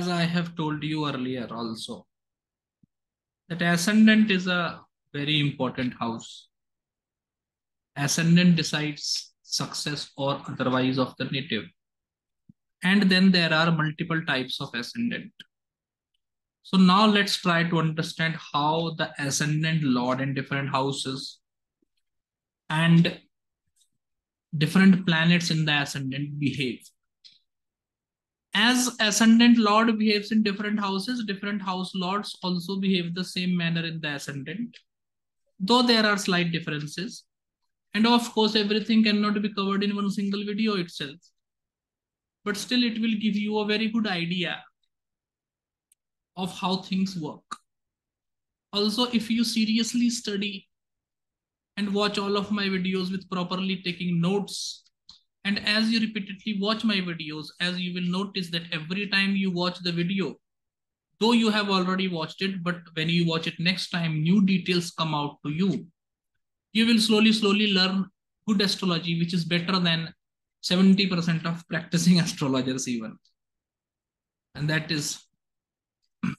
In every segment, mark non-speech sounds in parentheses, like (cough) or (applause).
as I have told you earlier also, that ascendant is a very important house. Ascendant decides success or otherwise of the native. And then there are multiple types of ascendant. So now let's try to understand how the ascendant lord in different houses and different planets in the ascendant behave. As ascendant lord behaves in different houses, different house lords also behave the same manner in the ascendant, though there are slight differences. And of course, everything cannot be covered in one single video itself. But still, it will give you a very good idea of how things work. Also, if you seriously study and watch all of my videos with properly taking notes, and as you repeatedly watch my videos, as you will notice that every time you watch the video, though you have already watched it, but when you watch it next time, new details come out to you. You will slowly, slowly learn good astrology, which is better than 70% of practicing (laughs) astrologers even. And that is (clears throat)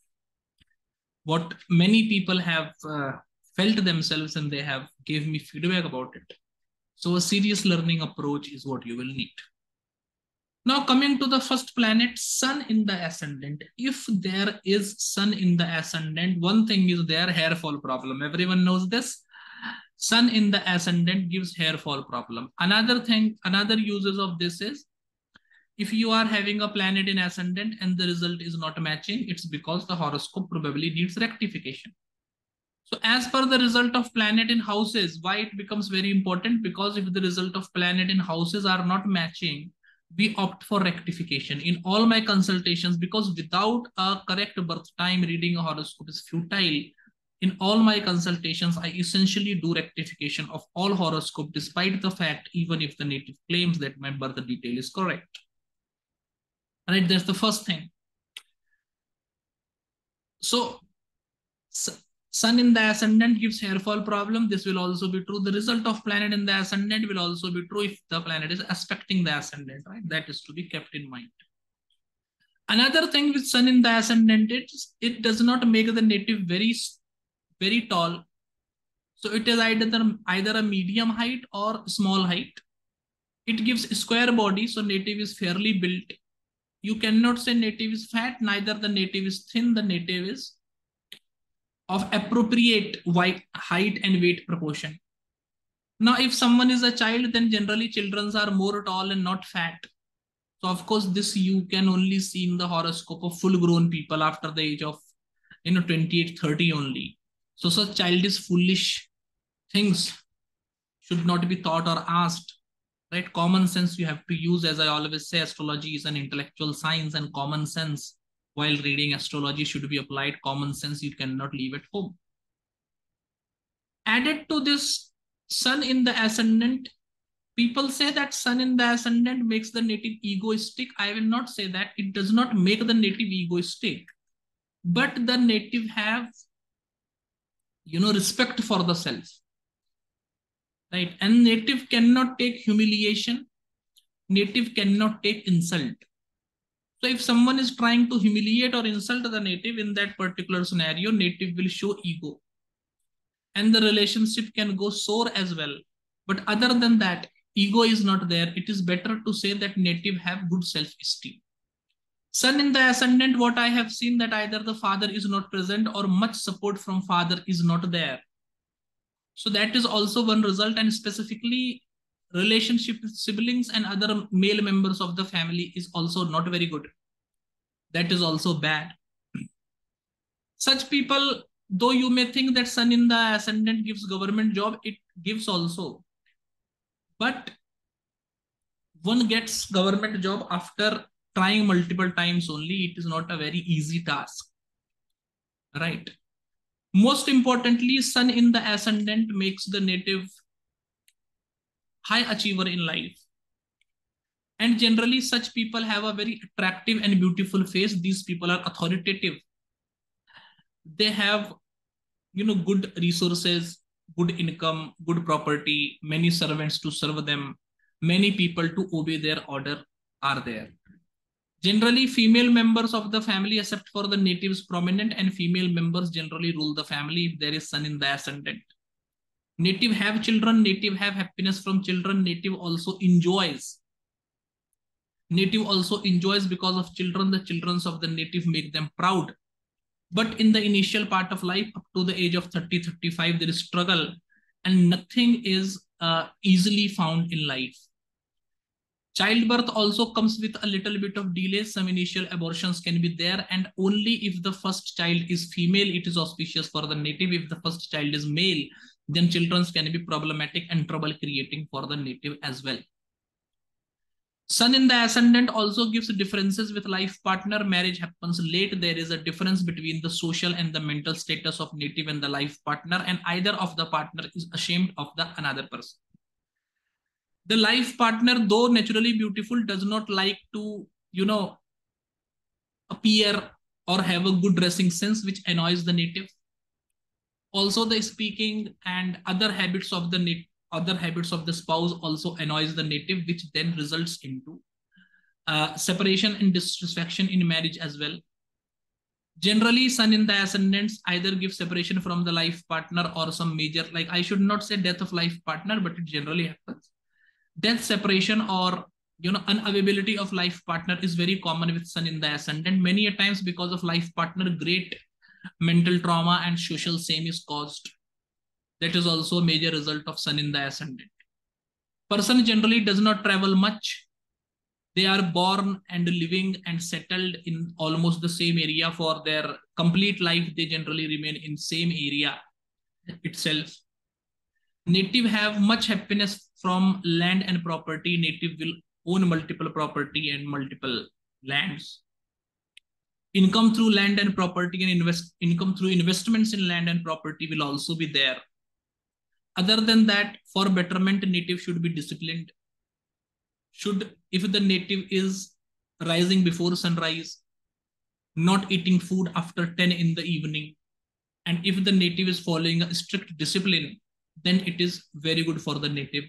what many people have uh, felt themselves and they have gave me feedback about it. So a serious learning approach is what you will need. Now coming to the first planet, sun in the ascendant. If there is sun in the ascendant, one thing is their hair fall problem. Everyone knows this. Sun in the ascendant gives hair fall problem. Another thing, another uses of this is if you are having a planet in ascendant and the result is not matching, it's because the horoscope probably needs rectification. So as per the result of planet in houses, why it becomes very important? Because if the result of planet in houses are not matching, we opt for rectification in all my consultations because without a correct birth time, reading a horoscope is futile. In all my consultations, I essentially do rectification of all horoscope despite the fact even if the native claims that my birth detail is correct. Right, that's the first thing. So, sun in the ascendant gives hair fall problem. This will also be true. The result of planet in the ascendant will also be true if the planet is aspecting the ascendant, right? That is to be kept in mind. Another thing with sun in the ascendant, it, it does not make the native very, very tall. So it is either, either a medium height or small height. It gives square body, so native is fairly built you cannot say native is fat, neither the native is thin, the native is of appropriate height and weight proportion. Now, if someone is a child, then generally children are more tall and not fat. So, of course, this you can only see in the horoscope of full grown people after the age of, you know, 28, 30 only. So, such childish, foolish things should not be thought or asked right? Common sense you have to use, as I always say, astrology is an intellectual science and common sense while reading astrology should be applied. Common sense you cannot leave at home. Added to this sun in the ascendant, people say that sun in the ascendant makes the native egoistic. I will not say that. It does not make the native egoistic. But the native have, you know, respect for the self right? And native cannot take humiliation. Native cannot take insult. So if someone is trying to humiliate or insult the native in that particular scenario, native will show ego. And the relationship can go sore as well. But other than that, ego is not there. It is better to say that native have good self-esteem. Sun in the ascendant, what I have seen that either the father is not present or much support from father is not there. So that is also one result and specifically relationship with siblings and other male members of the family is also not very good. That is also bad. Such people, though you may think that sun in the ascendant gives government job, it gives also. But one gets government job after trying multiple times only. It is not a very easy task. Right. Most importantly, sun in the ascendant makes the native high achiever in life. And generally, such people have a very attractive and beautiful face. These people are authoritative. They have, you know, good resources, good income, good property, many servants to serve them, many people to obey their order are there. Generally, female members of the family, except for the natives, prominent and female members generally rule the family if there is sun in the ascendant. Native have children, native have happiness from children, native also enjoys. Native also enjoys because of children, the children of the native make them proud. But in the initial part of life, up to the age of 30, 35, there is struggle and nothing is uh, easily found in life Childbirth also comes with a little bit of delay. Some initial abortions can be there. And only if the first child is female, it is auspicious for the native. If the first child is male, then children can be problematic and trouble creating for the native as well. Sun in the ascendant also gives differences with life partner. Marriage happens late. There is a difference between the social and the mental status of native and the life partner. And either of the partner is ashamed of the another person the life partner, though naturally beautiful, does not like to, you know, appear or have a good dressing sense, which annoys the native. Also, the speaking and other habits of the native other habits of the spouse also annoys the native, which then results into uh, separation and dissatisfaction in marriage as well. Generally, sun in the ascendants either give separation from the life partner or some major, like I should not say death of life partner, but it generally happens death separation or you know unavailability of life partner is very common with sun in the ascendant many a times because of life partner great mental trauma and social shame is caused. That is also a major result of sun in the ascendant. Person generally does not travel much. They are born and living and settled in almost the same area for their complete life. They generally remain in same area itself. Native have much happiness from land and property. Native will own multiple property and multiple lands. Income through land and property and invest income through investments in land and property will also be there. Other than that, for betterment, native should be disciplined. Should, if the native is rising before sunrise, not eating food after 10 in the evening, and if the native is following a strict discipline, then it is very good for the native.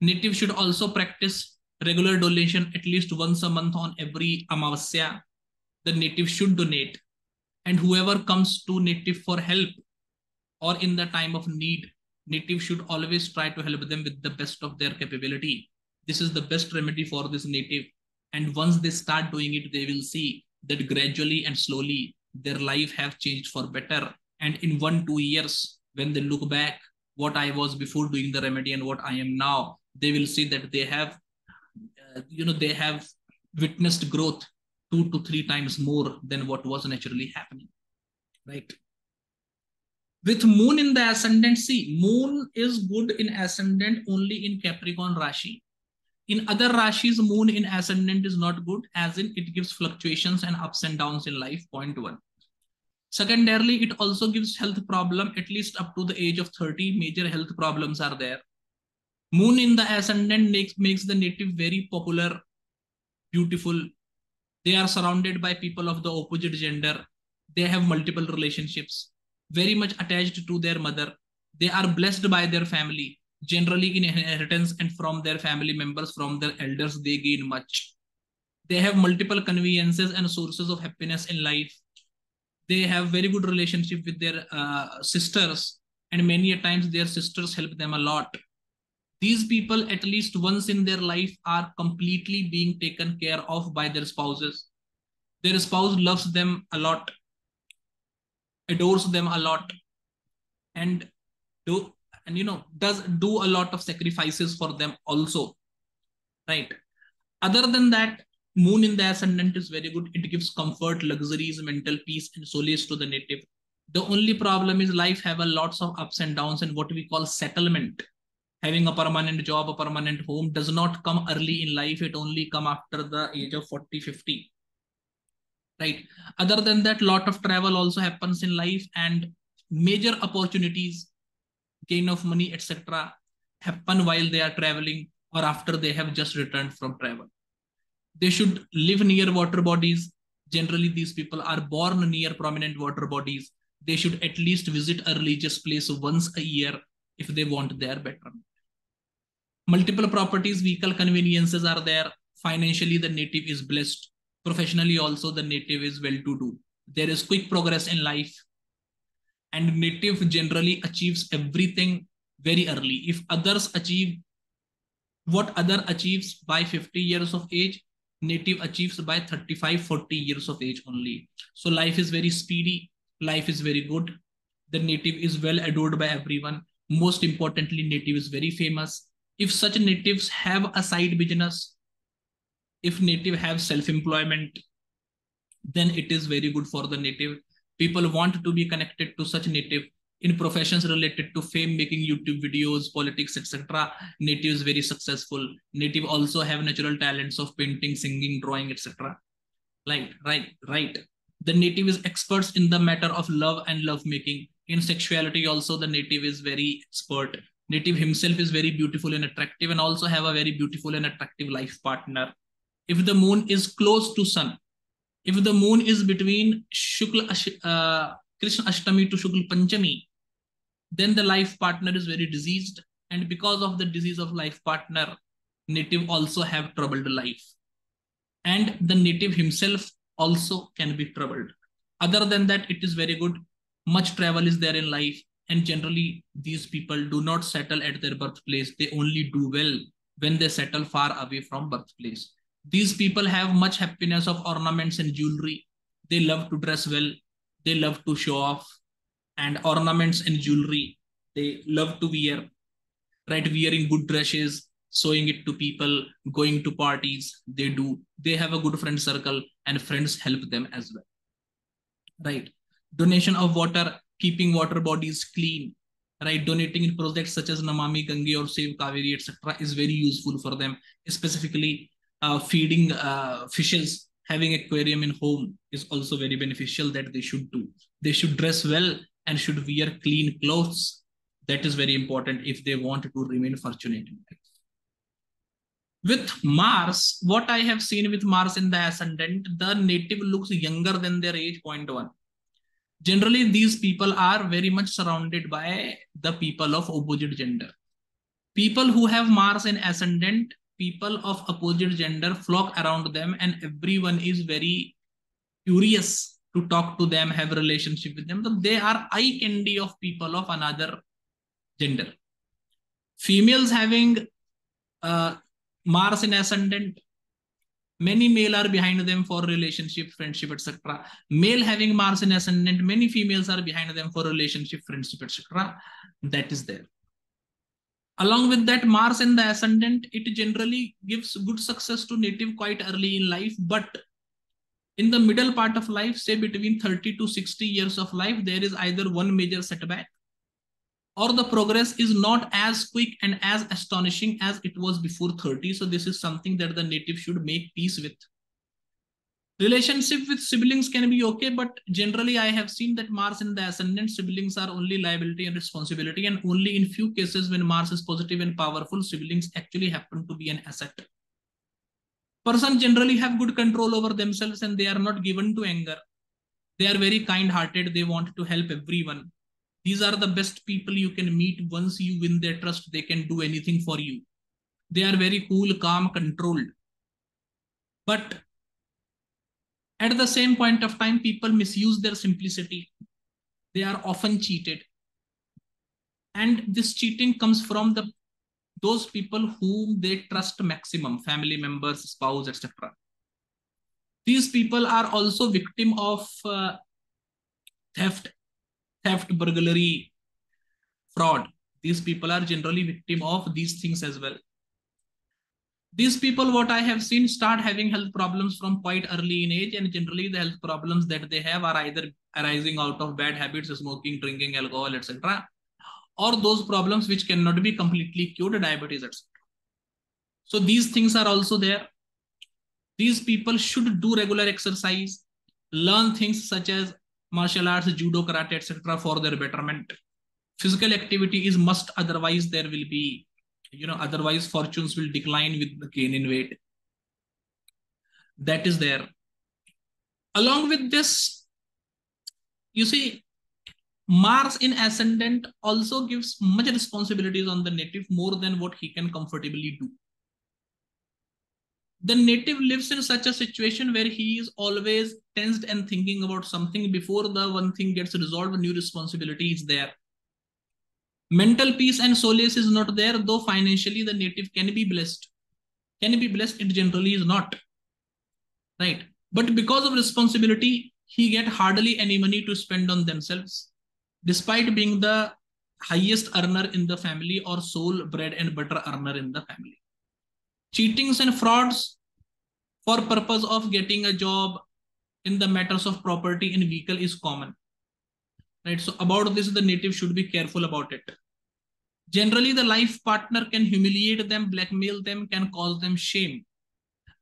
Native should also practice regular donation at least once a month on every Amavasya. The native should donate. And whoever comes to native for help or in the time of need, native should always try to help them with the best of their capability. This is the best remedy for this native. And once they start doing it, they will see that gradually and slowly their life have changed for better. And in one, two years, when they look back, what I was before doing the remedy and what I am now, they will see that they have, uh, you know, they have witnessed growth two to three times more than what was naturally happening, right? With moon in the ascendancy, moon is good in ascendant only in Capricorn Rashi. In other Rashis, moon in ascendant is not good, as in it gives fluctuations and ups and downs in life, point one. Secondarily, it also gives health problem, at least up to the age of 30, major health problems are there. Moon in the ascendant makes, makes the native very popular, beautiful. They are surrounded by people of the opposite gender. They have multiple relationships, very much attached to their mother. They are blessed by their family, generally in inheritance and from their family members, from their elders, they gain much. They have multiple conveniences and sources of happiness in life. They have very good relationship with their uh, sisters, and many a times their sisters help them a lot these people at least once in their life are completely being taken care of by their spouses. Their spouse loves them a lot adores them a lot and do and you know does do a lot of sacrifices for them also right? Other than that moon in the ascendant is very good. It gives comfort luxuries mental peace and solace to the native. The only problem is life have a lots of ups and downs and what we call settlement having a permanent job, a permanent home does not come early in life. It only come after the age of 40, 50. Right. Other than that, lot of travel also happens in life and major opportunities, gain of money, etc. happen while they are traveling or after they have just returned from travel. They should live near water bodies. Generally, these people are born near prominent water bodies. They should at least visit a religious place once a year if they want their betterment multiple properties vehicle conveniences are there financially the native is blessed Professionally also the native is well to do. There is quick progress in life and native generally achieves everything very early. If others achieve what other achieves by 50 years of age, native achieves by 35, 40 years of age only. So life is very speedy. Life is very good. The native is well adored by everyone. Most importantly, native is very famous. If such natives have a side business, if native have self-employment, then it is very good for the native. People want to be connected to such native in professions related to fame, making YouTube videos, politics, etc. Native is very successful. Native also have natural talents of painting, singing, drawing, etc. Right, right, right. The native is experts in the matter of love and love making. In sexuality, also the native is very expert. Native himself is very beautiful and attractive, and also have a very beautiful and attractive life partner. If the moon is close to sun, if the moon is between Shukla, uh, Krishna Ashtami to Shukla Panchami, then the life partner is very diseased. And because of the disease of life partner, native also have troubled life. And the native himself also can be troubled. Other than that, it is very good. Much travel is there in life. And generally, these people do not settle at their birthplace. They only do well when they settle far away from birthplace. These people have much happiness of ornaments and jewelry. They love to dress well. They love to show off and ornaments and jewelry. They love to wear, right? Wearing good dresses, showing it to people, going to parties. They do. They have a good friend circle and friends help them as well. Right. Donation of water, keeping water bodies clean, right? Donating in projects such as Namami Gange or Save Kaveri, etc., is very useful for them. Specifically, uh, feeding uh, fishes, having aquarium in home is also very beneficial that they should do. They should dress well and should wear clean clothes. That is very important if they want to remain fortunate in life. With Mars, what I have seen with Mars in the ascendant, the native looks younger than their age, point one. Generally, these people are very much surrounded by the people of opposite gender. People who have Mars in ascendant, people of opposite gender flock around them, and everyone is very curious to talk to them, have relationship with them. They are eye candy of people of another gender. Females having uh, Mars in ascendant, many male are behind them for relationship, friendship, etc. Male having Mars in ascendant, many females are behind them for relationship, friendship, etc. That is there. Along with that, Mars in the ascendant, it generally gives good success to native quite early in life, but in the middle part of life, say between 30 to 60 years of life, there is either one major setback or the progress is not as quick and as astonishing as it was before 30. So this is something that the native should make peace with. Relationship with siblings can be okay, but generally I have seen that Mars in the ascendant siblings are only liability and responsibility. And only in few cases when Mars is positive and powerful, siblings actually happen to be an asset person generally have good control over themselves and they are not given to anger they are very kind hearted they want to help everyone these are the best people you can meet. Once you win their trust they can do anything for you. They are very cool calm controlled. But at the same point of time people misuse their simplicity. They are often cheated. And this cheating comes from the those people whom they trust maximum, family members, spouse, etc. These people are also victim of uh, theft, theft, burglary, fraud. These people are generally victim of these things as well. These people, what I have seen, start having health problems from quite early in age, and generally the health problems that they have are either arising out of bad habits, smoking, drinking, alcohol, etc or those problems which cannot be completely cured, diabetes, etc. So these things are also there. These people should do regular exercise, learn things such as martial arts, judo, karate, etc. for their betterment. Physical activity is must, otherwise there will be, you know, otherwise fortunes will decline with the gain in weight. That is there. Along with this, you see, Mars in ascendant also gives much responsibilities on the native more than what he can comfortably do. The native lives in such a situation where he is always tensed and thinking about something before the one thing gets resolved, a new responsibility is there. Mental peace and solace is not there, though financially the native can be blessed. Can be blessed, it generally is not. Right. But because of responsibility, he get hardly any money to spend on themselves, despite being the highest earner in the family or sole bread and butter earner in the family. Cheatings and frauds for purpose of getting a job in the matters of property and vehicle is common. Right so about this the native should be careful about it. Generally the life partner can humiliate them blackmail them can cause them shame.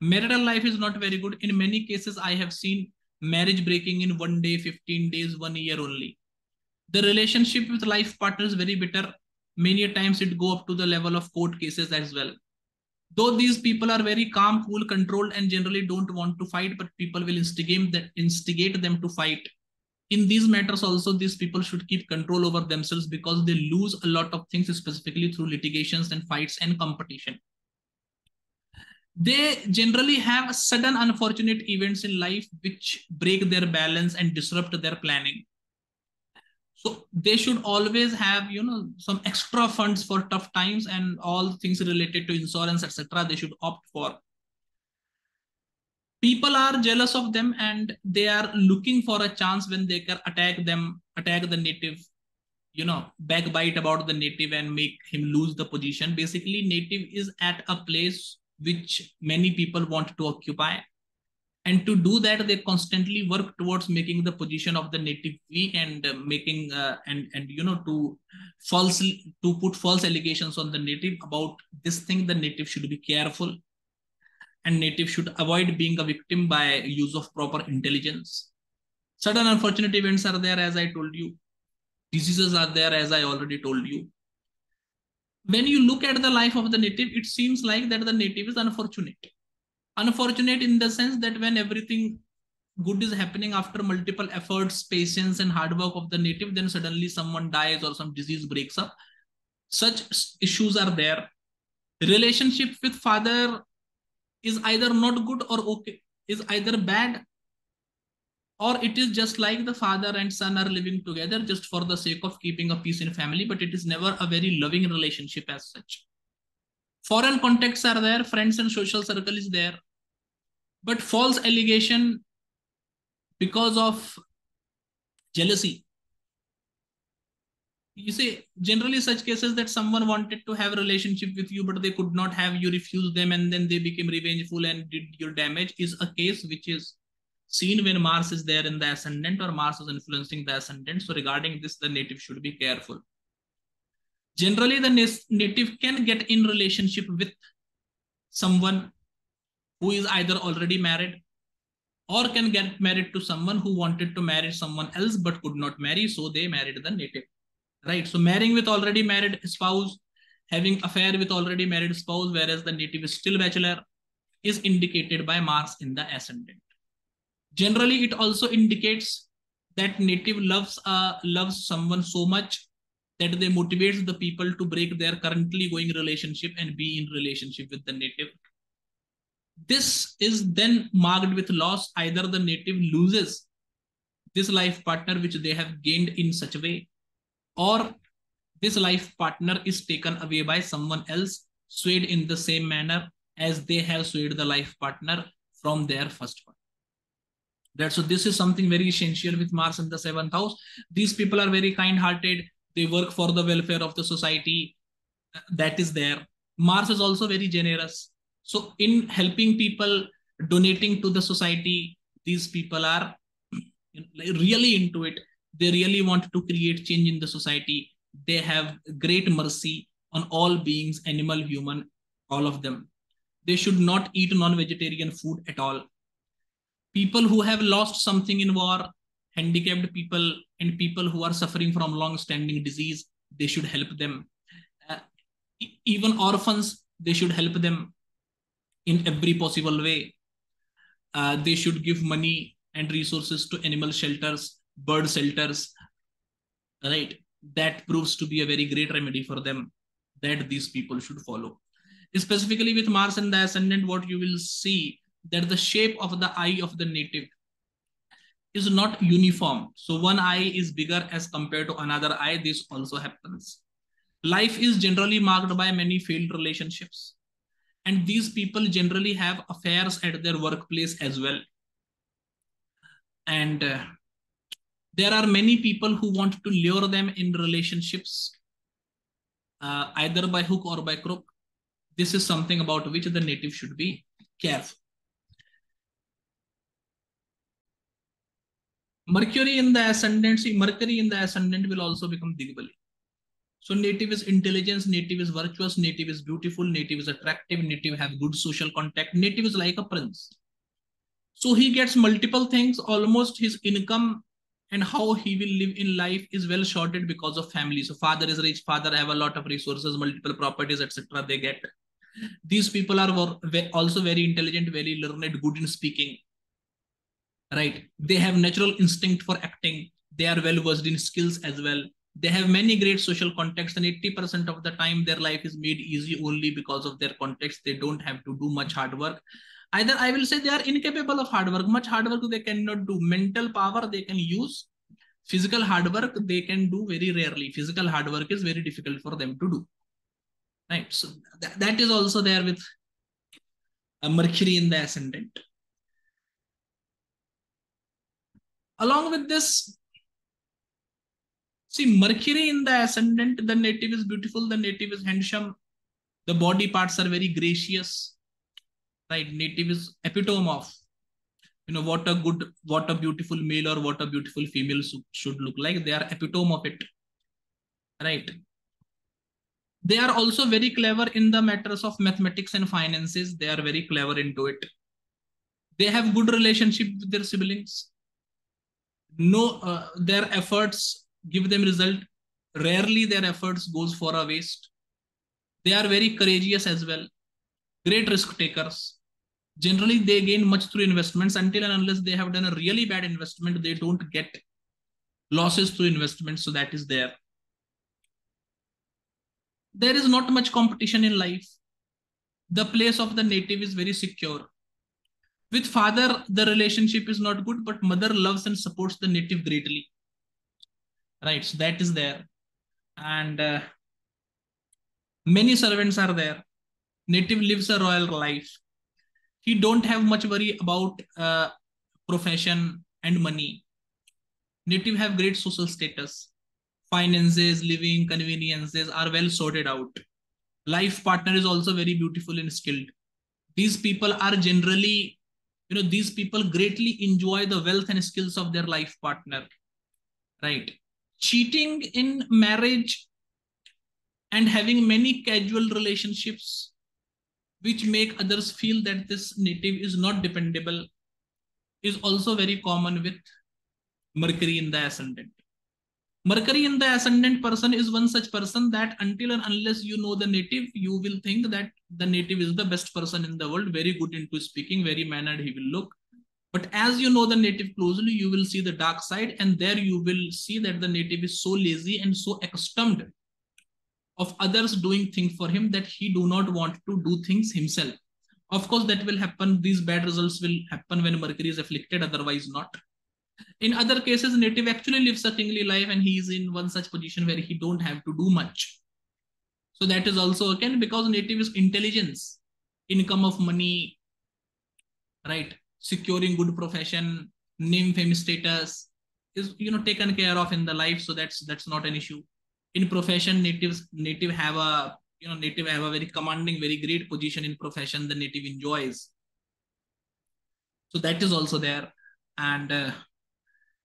Marital life is not very good. In many cases i have seen marriage breaking in one day 15 days one year only. The relationship with life partner is very bitter. Many times it go up to the level of court cases as well though these people are very calm cool controlled and generally don't want to fight but people will instigate instigate them to fight. In these matters also these people should keep control over themselves because they lose a lot of things specifically through litigations and fights and competition. They generally have sudden unfortunate events in life which break their balance and disrupt their planning so they should always have you know some extra funds for tough times and all things related to insurance etc they should opt for. People are jealous of them and they are looking for a chance when they can attack them attack the native you know backbite about the native and make him lose the position. Basically native is at a place which many people want to occupy and to do that they constantly work towards making the position of the native weak and uh, making uh, and and you know to false to put false allegations on the native about this thing the native should be careful and native should avoid being a victim by use of proper intelligence. Certain unfortunate events are there, as I told you. Diseases are there, as I already told you. When you look at the life of the native, it seems like that the native is unfortunate. Unfortunate in the sense that when everything good is happening after multiple efforts, patience, and hard work of the native, then suddenly someone dies or some disease breaks up. Such issues are there. Relationship with father is either not good or okay, is either bad or it is just like the father and son are living together just for the sake of keeping a peace in family, but it is never a very loving relationship as such. Foreign contacts are there, friends and social circle is there, but false allegation because of jealousy. You say generally such cases that someone wanted to have a relationship with you but they could not have you refuse them and then they became revengeful and did your damage is a case which is seen when mars is there in the ascendant or mars is influencing the ascendant. So regarding this the native should be careful. Generally the native can get in relationship with someone who is either already married or can get married to someone who wanted to marry someone else but could not marry so they married the native right? So marrying with already married spouse, having affair with already married spouse, whereas the native is still bachelor, is indicated by Mars in the ascendant. Generally, it also indicates that native loves uh, loves someone so much that they motivates the people to break their currently going relationship and be in relationship with the native. This is then marked with loss. Either the native loses this life partner which they have gained in such a way, or this life partner is taken away by someone else swayed in the same manner as they have swayed the life partner from their first one. That so this is something very essential with Mars in the seventh house. These people are very kind-hearted. They work for the welfare of the society. That is there. Mars is also very generous. So in helping people, donating to the society, these people are really into it. They really want to create change in the society. They have great mercy on all beings animal human all of them. They should not eat non-vegetarian food at all. People who have lost something in war handicapped people and people who are suffering from long-standing disease they should help them. Uh, even orphans they should help them in every possible way uh, they should give money and resources to animal shelters bird shelters, right? That proves to be a very great remedy for them that these people should follow. Specifically with Mars in the ascendant, what you will see that the shape of the eye of the native is not uniform. So one eye is bigger as compared to another eye. This also happens. Life is generally marked by many failed relationships. And these people generally have affairs at their workplace as well. And uh, there are many people who want to lure them in relationships, uh, either by hook or by crook. This is something about which the native should be careful. Mercury in the ascendant, Mercury in the ascendant will also become Digbali. So native is intelligence, native is virtuous, native is beautiful, native is attractive, native have good social contact, native is like a prince. So he gets multiple things, almost his income and how he will live in life is well sorted because of family. So father is rich, father have a lot of resources, multiple properties, etc. They get. These people are also very intelligent, very learned, good in speaking. Right? They have natural instinct for acting. They are well versed in skills as well. They have many great social contacts, and 80% of the time their life is made easy only because of their context. They don't have to do much hard work. Either i will say they are incapable of hard work. Much hard work they cannot do. Mental power they can use. Physical hard work they can do very rarely. Physical hard work is very difficult for them to do. Right? So th that is also there with a mercury in the ascendant. Along with this see mercury in the ascendant the native is beautiful the native is handsome. The body parts are very gracious. Right native is epitome of you know what a good what a beautiful male or what a beautiful female should look like. They are epitome of it. Right. They are also very clever in the matters of mathematics and finances. They are very clever into it. They have good relationship with their siblings. No uh, their efforts give them result. Rarely their efforts goes for a waste. They are very courageous as well. Great risk takers. Generally they gain much through investments. Until and unless they have done a really bad investment they don't get losses through investments. So that is there. There is not much competition in life. The place of the native is very secure. With father the relationship is not good but mother loves and supports the native greatly right so that is there. And uh, many servants are there. Native lives a royal life. He don't have much worry about uh, profession and money. Native have great social status. Finances living conveniences are well sorted out. Life partner is also very beautiful and skilled. These people are generally you know these people greatly enjoy the wealth and skills of their life partner. Right cheating in marriage and having many casual relationships which make others feel that this native is not dependable is also very common with Mercury in the ascendant. Mercury in the ascendant person is one such person that until and unless you know the native, you will think that the native is the best person in the world, very good into speaking, very mannered he will look. But as you know the native closely, you will see the dark side, and there you will see that the native is so lazy and so accustomed of others doing things for him that he do not want to do things himself. Of course that will happen. These bad results will happen when mercury is afflicted otherwise not. In other cases native actually lives a kingly life and he is in one such position where he don't have to do much. So that is also again because native is intelligence income of money right securing good profession name fame status is you know taken care of in the life. So that's that's not an issue. In profession natives native have a you know native have a very commanding very great position in profession the native enjoys. So that is also there. And uh,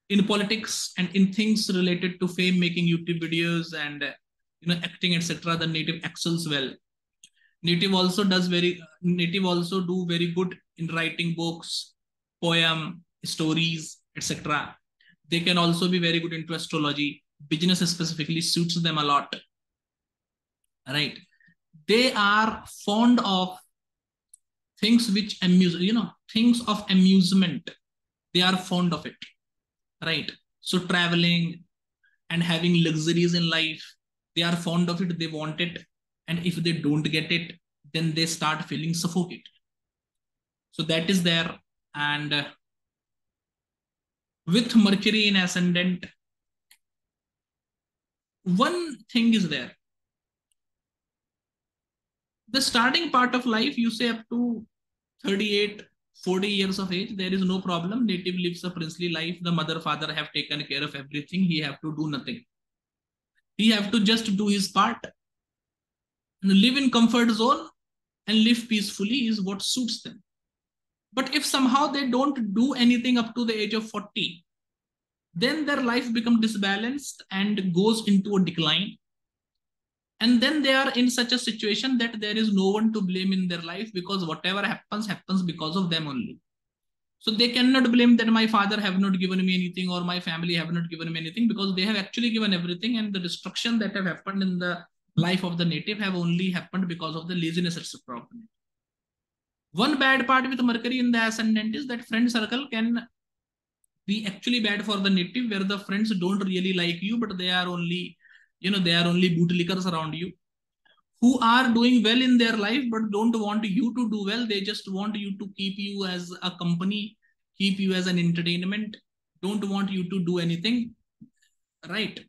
in politics and in things related to fame making youtube videos and uh, you know acting etc the native excels well. Native also does very native also do very good in writing books poem stories etc they can also be very good into astrology. Business specifically suits them a lot. Right? They are fond of things which amuse you know things of amusement. They are fond of it. Right? So traveling and having luxuries in life they are fond of it they want it. And if they don't get it then they start feeling suffocated. So that is there. And uh, with Mercury in ascendant, one thing is there. The starting part of life, you say up to 38, 40 years of age, there is no problem. Native lives a princely life. The mother, father have taken care of everything. He have to do nothing. He have to just do his part. And live in comfort zone and live peacefully is what suits them. But if somehow they don't do anything up to the age of 40, then their life becomes disbalanced and goes into a decline. And then they are in such a situation that there is no one to blame in their life because whatever happens happens because of them only. So they cannot blame that my father have not given me anything or my family have not given me anything because they have actually given everything and the destruction that have happened in the life of the native have only happened because of the laziness it's a problem one bad part with mercury in the ascendant is that friend circle can be actually bad for the native where the friends don't really like you but they are only you know they are only bootlickers around you who are doing well in their life but don't want you to do well. They just want you to keep you as a company keep you as an entertainment. Don't want you to do anything right?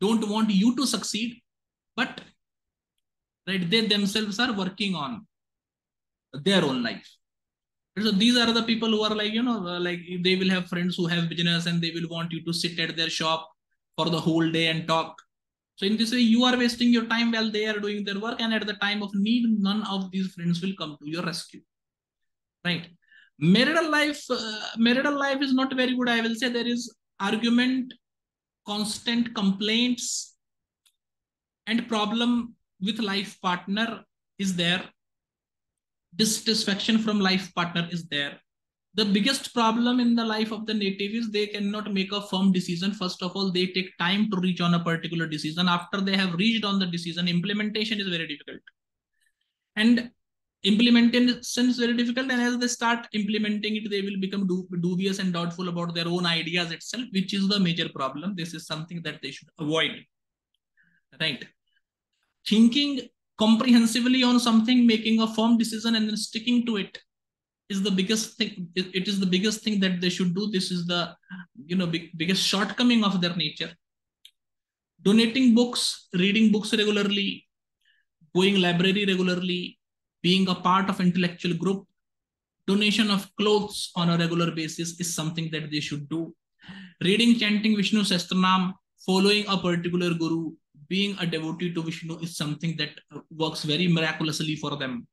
Don't want you to succeed but right they themselves are working on their own life so these are the people who are like you know like they will have friends who have business and they will want you to sit at their shop for the whole day and talk so in this way, you are wasting your time while they are doing their work, and at the time of need, none of these friends will come to your rescue. Right? Marital life, uh, marital life is not very good. I will say there is argument, constant complaints, and problem with life partner is there. Dissatisfaction from life partner is there. The biggest problem in the life of the native is they cannot make a firm decision. First of all they take time to reach on a particular decision. After they have reached on the decision implementation is very difficult. And implementation is very difficult and as they start implementing it they will become dubious and doubtful about their own ideas itself which is the major problem. This is something that they should avoid. Right. Thinking comprehensively on something making a firm decision and then sticking to it is the biggest thing. It is the biggest thing that they should do. This is the you know big, biggest shortcoming of their nature. Donating books reading books regularly going library regularly being a part of intellectual group donation of clothes on a regular basis is something that they should do. Reading chanting vishnu sahasranam following a particular guru being a devotee to vishnu is something that uh, works very miraculously for them.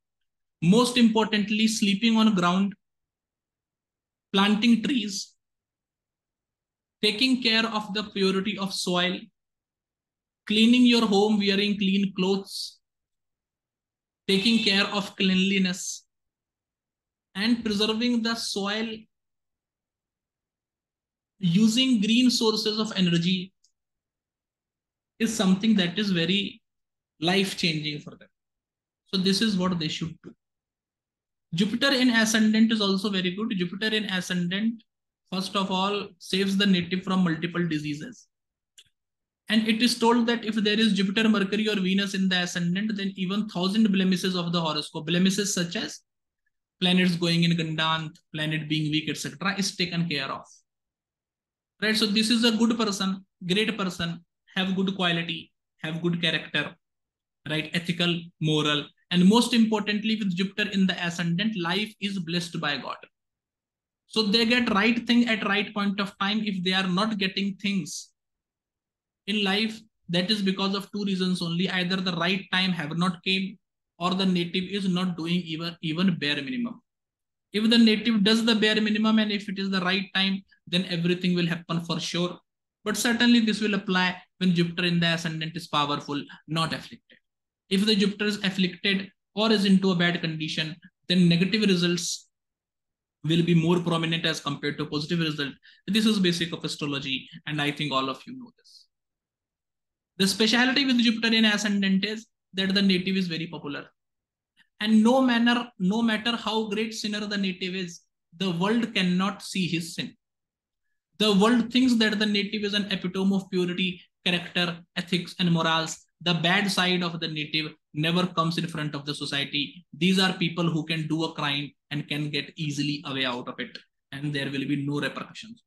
Most importantly, sleeping on ground, planting trees, taking care of the purity of soil, cleaning your home, wearing clean clothes, taking care of cleanliness, and preserving the soil, using green sources of energy is something that is very life changing for them. So, this is what they should do. Jupiter in ascendant is also very good. Jupiter in ascendant, first of all, saves the native from multiple diseases. And it is told that if there is Jupiter, Mercury, or Venus in the ascendant, then even thousand blemishes of the horoscope, blemishes such as planets going in Gandant, planet being weak, etc., is taken care of. Right. So this is a good person, great person, have good quality, have good character, right? Ethical, moral, and most importantly, with Jupiter in the ascendant, life is blessed by God. So they get right thing at right point of time. If they are not getting things in life, that is because of two reasons only. Either the right time have not came or the native is not doing even, even bare minimum. If the native does the bare minimum and if it is the right time, then everything will happen for sure. But certainly this will apply when Jupiter in the ascendant is powerful, not afflicted. If the Jupiter is afflicted or is into a bad condition, then negative results will be more prominent as compared to positive result. This is basic of astrology, and I think all of you know this. The speciality with Jupiter in ascendant is that the native is very popular. And no manner, no matter how great sinner the native is, the world cannot see his sin. The world thinks that the native is an epitome of purity, character, ethics, and morals, the bad side of the native never comes in front of the society. These are people who can do a crime and can get easily away out of it, and there will be no repercussions.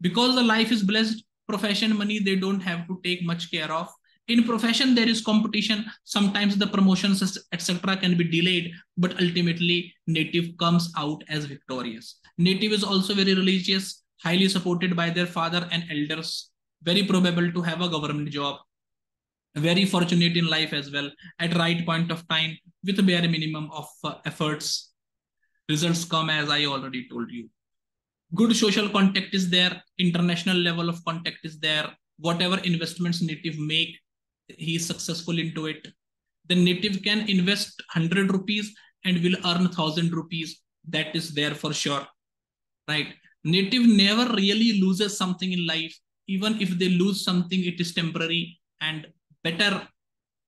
Because the life is blessed, profession money they don't have to take much care of. In profession, there is competition. Sometimes the promotions, etc., can be delayed, but ultimately, native comes out as victorious. Native is also very religious, highly supported by their father and elders, very probable to have a government job. Very fortunate in life as well at right point of time with a bare minimum of uh, efforts. Results come as i already told you. Good social contact is there international level of contact is there. Whatever investments native make he is successful into it. The native can invest 100 rupees and will earn 1000 rupees. That is there for sure right? Native never really loses something in life even if they lose something it is temporary and better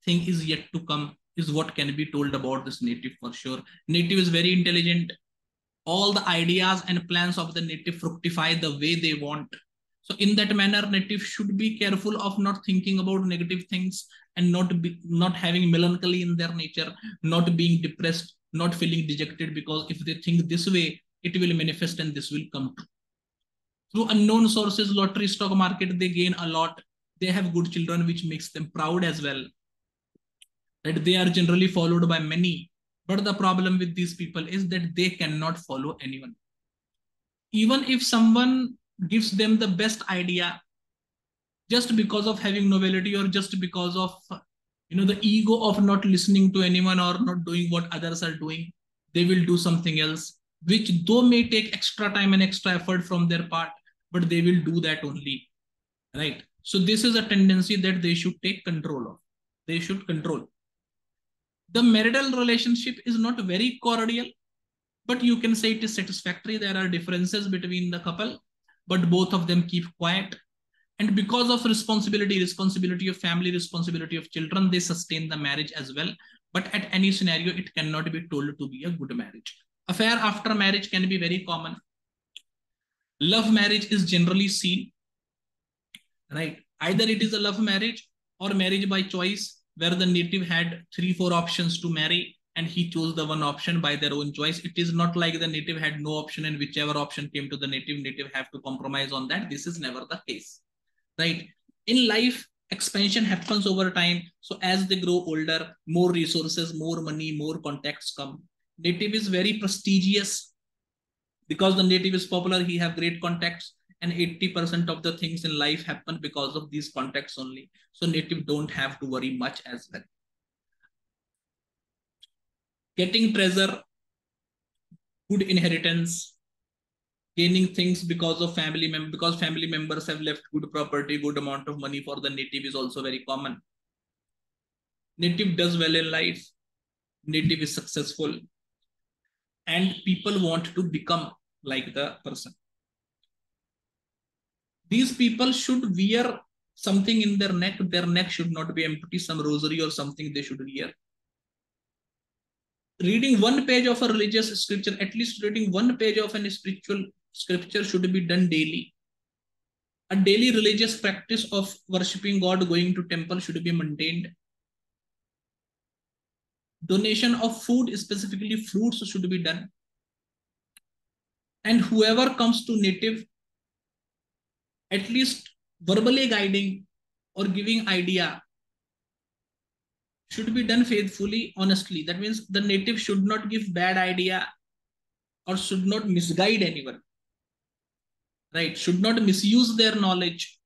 thing is yet to come is what can be told about this native for sure. Native is very intelligent. All the ideas and plans of the native fructify the way they want. So in that manner native should be careful of not thinking about negative things and not be not having melancholy in their nature not being depressed not feeling dejected because if they think this way it will manifest and this will come true through unknown sources lottery stock market they gain a lot. They have good children which makes them proud as well. That they are generally followed by many. But the problem with these people is that they cannot follow anyone. Even if someone gives them the best idea just because of having novelty or just because of you know the ego of not listening to anyone or not doing what others are doing they will do something else which though may take extra time and extra effort from their part but they will do that only right so this is a tendency that they should take control of. They should control. The marital relationship is not very cordial, but you can say it is satisfactory. There are differences between the couple, but both of them keep quiet. And because of responsibility, responsibility of family, responsibility of children, they sustain the marriage as well. But at any scenario, it cannot be told to be a good marriage. Affair after marriage can be very common. Love marriage is generally seen right? Either it is a love marriage or marriage by choice, where the native had three, four options to marry and he chose the one option by their own choice. It is not like the native had no option and whichever option came to the native, native have to compromise on that. This is never the case, right? In life, expansion happens over time. So as they grow older, more resources, more money, more contacts come. Native is very prestigious because the native is popular. He have great contacts and 80% of the things in life happen because of these contacts only. So native don't have to worry much as well. Getting treasure, good inheritance, gaining things because of family members, because family members have left good property, good amount of money for the native is also very common. Native does well in life. Native is successful. And people want to become like the person. These people should wear something in their neck. Their neck should not be empty some rosary or something they should wear. Reading one page of a religious scripture at least reading one page of a spiritual scripture should be done daily. A daily religious practice of worshipping god going to temple should be maintained donation of food specifically fruits should be done. And whoever comes to native at least verbally guiding or giving idea should be done faithfully honestly. That means the native should not give bad idea or should not misguide anyone. Right? Should not misuse their knowledge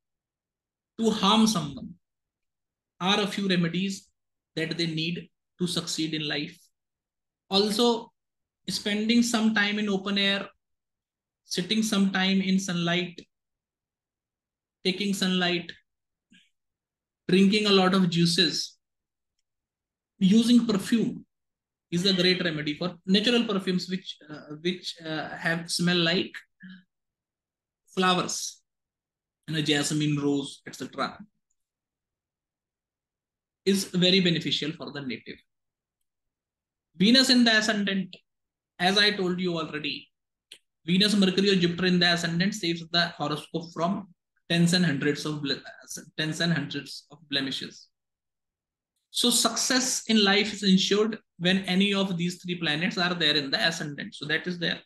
to harm someone. Are a few remedies that they need to succeed in life also spending some time in open air sitting some time in sunlight taking sunlight, drinking a lot of juices, using perfume is a great remedy for natural perfumes which uh, which uh, have smell like flowers, you know, jasmine, rose, etc. is very beneficial for the native. Venus in the ascendant, as I told you already, Venus, Mercury, or Jupiter in the ascendant saves the horoscope from tens and hundreds of tens and hundreds of blemishes. So success in life is ensured when any of these three planets are there in the ascendant. So that is there.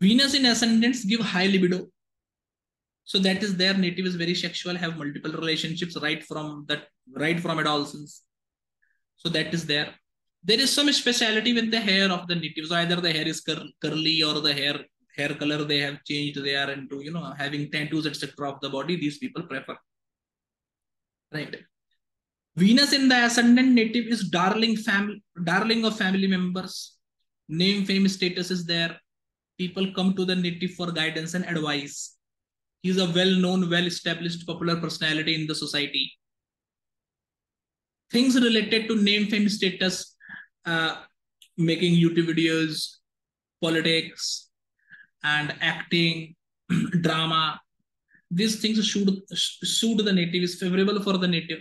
Venus in ascendants give high libido. So that is their native is very sexual, have multiple relationships right from that, right from adolescence. So that is there. There is some speciality with the hair of the natives. Either the hair is cur curly or the hair hair color they have changed. They are into you know having tattoos etc. of the body. These people prefer. Right. Venus in the ascendant native is darling family, darling of family members. Name, fame, status is there. People come to the native for guidance and advice. He's a well-known, well-established, popular personality in the society. Things related to name, fame, status, uh, making YouTube videos, politics, and acting, (clears throat) drama. These things should suit the native, is favorable for the native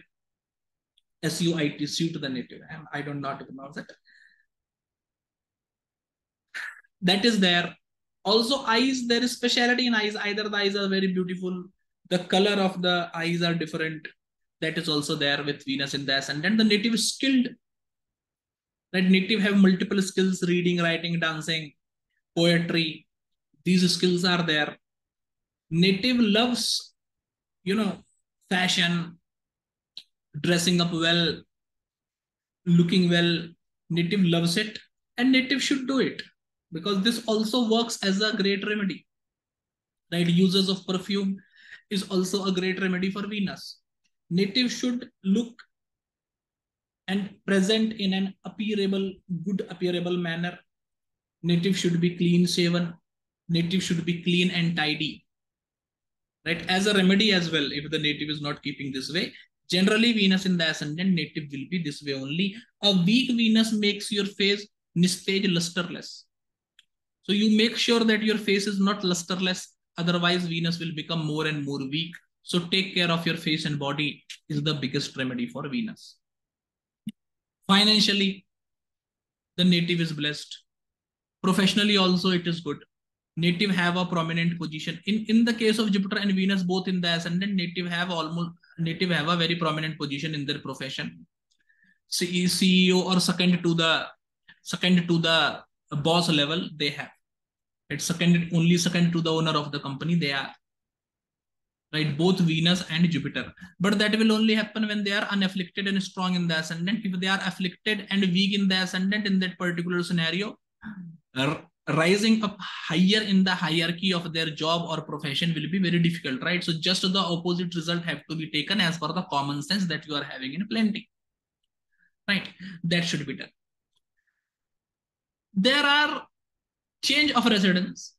S-U-I-T, suit the native. I don't know how to pronounce. That is there. Also, eyes, there is speciality in eyes. Either the eyes are very beautiful, the color of the eyes are different. That is also there with Venus in the ascendant. The native is skilled. That native have multiple skills, reading, writing, dancing, poetry. These skills are there. Native loves, you know, fashion, dressing up well, looking well. Native loves it, and native should do it because this also works as a great remedy. Right? Users of perfume is also a great remedy for Venus. Native should look and present in an appearable, good appearable manner. Native should be clean shaven. Native should be clean and tidy. Right? As a remedy as well, if the native is not keeping this way, Generally, Venus in the ascendant native will be this way only. A weak Venus makes your face nistage lusterless. So you make sure that your face is not lusterless. Otherwise, Venus will become more and more weak. So take care of your face and body is the biggest remedy for Venus. Financially, the native is blessed. Professionally also, it is good. Native have a prominent position. In, in the case of Jupiter and Venus, both in the ascendant, native have almost native have a very prominent position in their profession. CEO or second to the second to the boss level they have. It's second only second to the owner of the company they are. Right, both Venus and Jupiter. But that will only happen when they are unafflicted and strong in the ascendant. If they are afflicted and weak in the ascendant in that particular scenario, rising up higher in the hierarchy of their job or profession will be very difficult, right? So just the opposite result have to be taken as per the common sense that you are having in plenty, right? That should be done. There are change of residence.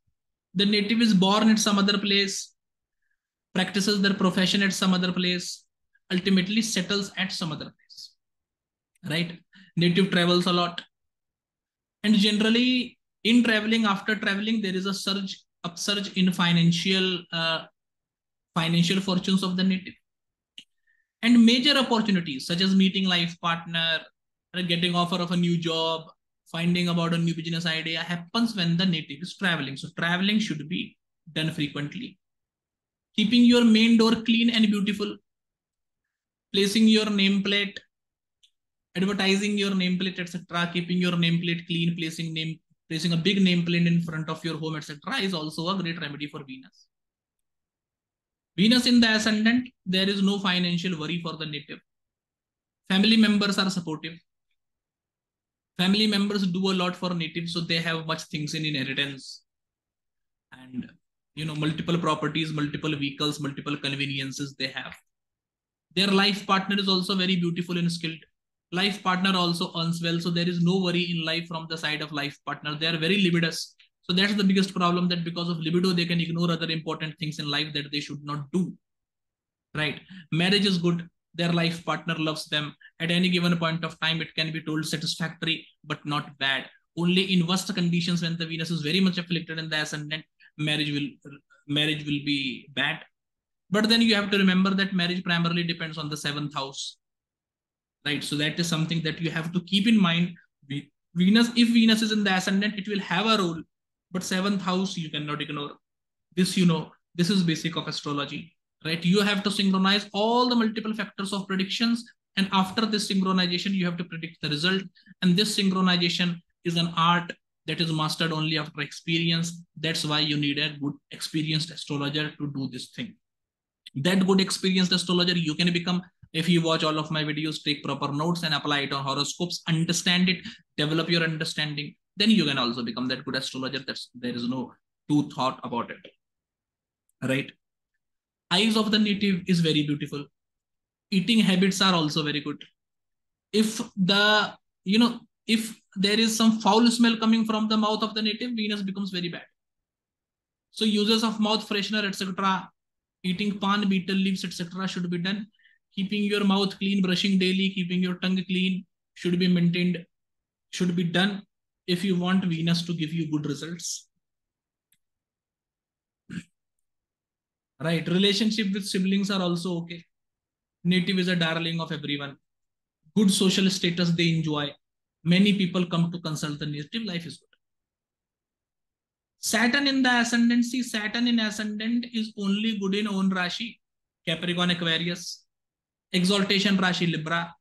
The native is born at some other place, practices their profession at some other place, ultimately settles at some other place, right? Native travels a lot. And generally in traveling after traveling there is a surge upsurge in financial uh, financial fortunes of the native and major opportunities such as meeting life partner getting offer of a new job finding about a new business idea happens when the native is traveling so traveling should be done frequently keeping your main door clean and beautiful placing your nameplate advertising your nameplate etc keeping your nameplate clean placing name placing a big nameplate in front of your home, etc., is also a great remedy for Venus. Venus in the ascendant, there is no financial worry for the native. Family members are supportive. Family members do a lot for natives, so they have much things in inheritance. And you know, multiple properties, multiple vehicles, multiple conveniences they have. Their life partner is also very beautiful and skilled. Life partner also earns well so there is no worry in life from the side of life partner. They are very libidous. So that's the biggest problem that because of libido they can ignore other important things in life that they should not do. Right? Marriage is good. Their life partner loves them. At any given point of time it can be told satisfactory but not bad. Only in worst conditions when the venus is very much afflicted in the ascendant marriage will marriage will be bad but then you have to remember that marriage primarily depends on the seventh house right? So that is something that you have to keep in mind. Venus, if Venus is in the ascendant, it will have a role, but seventh house you cannot ignore. This, you know, this is basic of astrology, right? You have to synchronize all the multiple factors of predictions And after this synchronization, you have to predict the result. And this synchronization is an art that is mastered only after experience. That's why you need a good experienced astrologer to do this thing. That good experienced astrologer you can become if you watch all of my videos, take proper notes and apply it on horoscopes, understand it, develop your understanding. Then you can also become that good astrologer. That's there is no two thought about it. Right? Eyes of the native is very beautiful. Eating habits are also very good. If the you know if there is some foul smell coming from the mouth of the native, Venus becomes very bad. So uses of mouth freshener, etc., eating pan betel leaves, etc., should be done. Keeping your mouth clean, brushing daily, keeping your tongue clean should be maintained, should be done if you want Venus to give you good results. Right, relationship with siblings are also okay. Native is a darling of everyone. Good social status they enjoy many people come to consult the native life is good. Saturn in the ascendancy, Saturn in ascendant is only good in own Rashi, Capricorn, Aquarius, exaltation Rashi, Libra,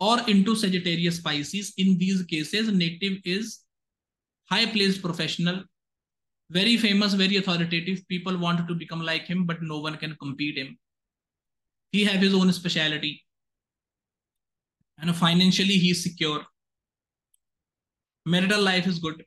or into Sagittarius, Pisces. In these cases, native is high placed professional, very famous, very authoritative. People want to become like him, but no one can compete him. He have his own speciality and financially he is secure. Marital life is good.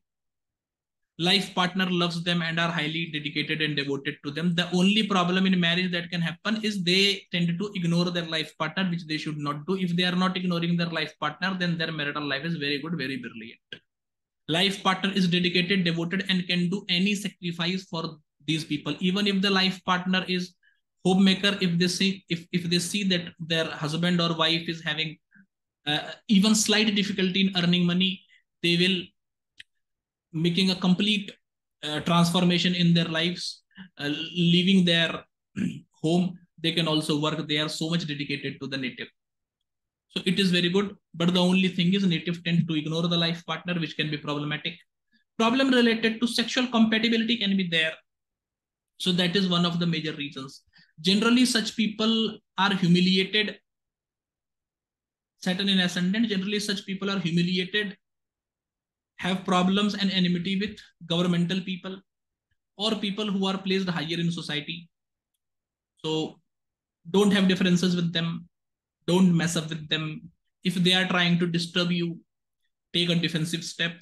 Life partner loves them and are highly dedicated and devoted to them. The only problem in marriage that can happen is they tend to ignore their life partner which they should not do. If they are not ignoring their life partner then their marital life is very good very brilliant. Life partner is dedicated devoted and can do any sacrifice for these people. Even if the life partner is homemaker if they see if, if they see that their husband or wife is having uh, even slight difficulty in earning money, they will making a complete uh, transformation in their lives, uh, leaving their (clears throat) home. They can also work. They are so much dedicated to the native. So it is very good. But the only thing is native tend to ignore the life partner, which can be problematic. Problem related to sexual compatibility can be there. So that is one of the major reasons. Generally, such people are humiliated Saturn in ascendant, generally such people are humiliated, have problems and enmity with governmental people or people who are placed higher in society. So don't have differences with them. Don't mess up with them. If they are trying to disturb you, take a defensive step,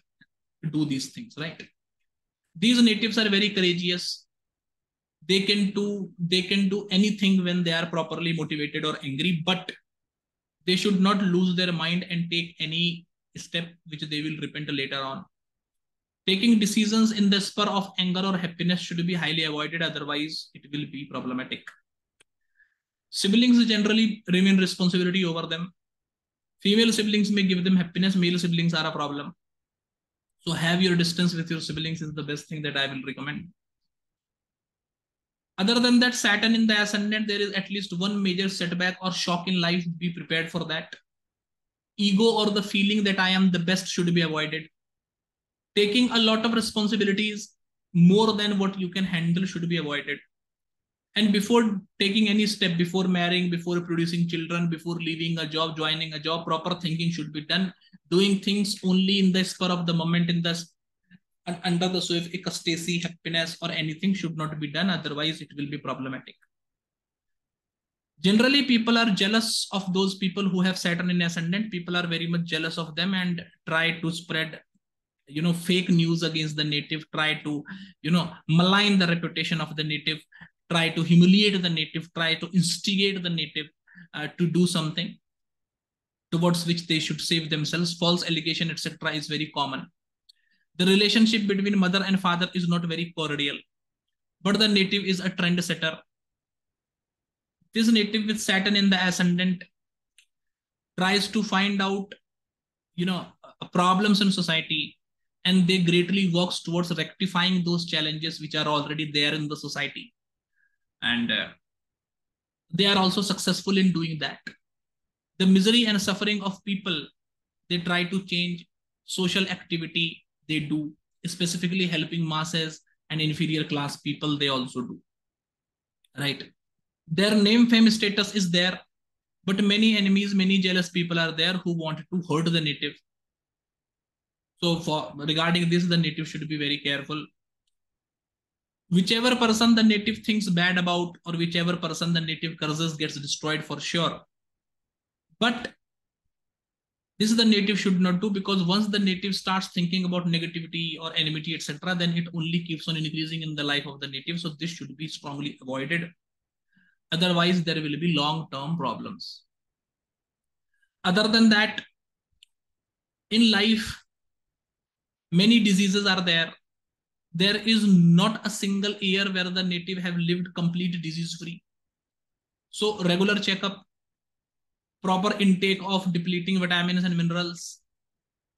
to do these things, right? These natives are very courageous. They can do they can do anything when they are properly motivated or angry, but they should not lose their mind and take any step which they will repent later on. Taking decisions in the spur of anger or happiness should be highly avoided, otherwise, it will be problematic. Siblings generally remain responsibility over them. Female siblings may give them happiness, male siblings are a problem. So, have your distance with your siblings is the best thing that I will recommend. Other than that, Saturn in the ascendant, there is at least one major setback or shock in life. Be prepared for that. Ego or the feeling that I am the best should be avoided. Taking a lot of responsibilities more than what you can handle should be avoided. And before taking any step, before marrying, before producing children, before leaving a job, joining a job, proper thinking should be done. Doing things only in the spur of the moment, in the and under the swift ecstasy, happiness, or anything should not be done. Otherwise, it will be problematic. Generally, people are jealous of those people who have Saturn in ascendant. People are very much jealous of them and try to spread, you know, fake news against the native, try to, you know, malign the reputation of the native, try to humiliate the native, try to instigate the native uh, to do something towards which they should save themselves. False allegation, etc., is very common the relationship between mother and father is not very cordial, but the native is a trend setter. This native with Saturn in the ascendant tries to find out, you know, problems in society and they greatly works towards rectifying those challenges which are already there in the society. And uh, they are also successful in doing that. The misery and suffering of people, they try to change social activity they do, specifically helping masses and inferior class people, they also do. Right? Their name, fame, status is there. But many enemies, many jealous people are there who want to hurt the native. So for regarding this, the native should be very careful. Whichever person the native thinks bad about, or whichever person the native curses gets destroyed for sure. But this is the native should not do because once the native starts thinking about negativity or enmity, etc., then it only keeps on increasing in the life of the native. So this should be strongly avoided. Otherwise, there will be long-term problems. Other than that, in life, many diseases are there there is not a single year where the native have lived complete disease free so regular checkup proper intake of depleting vitamins and minerals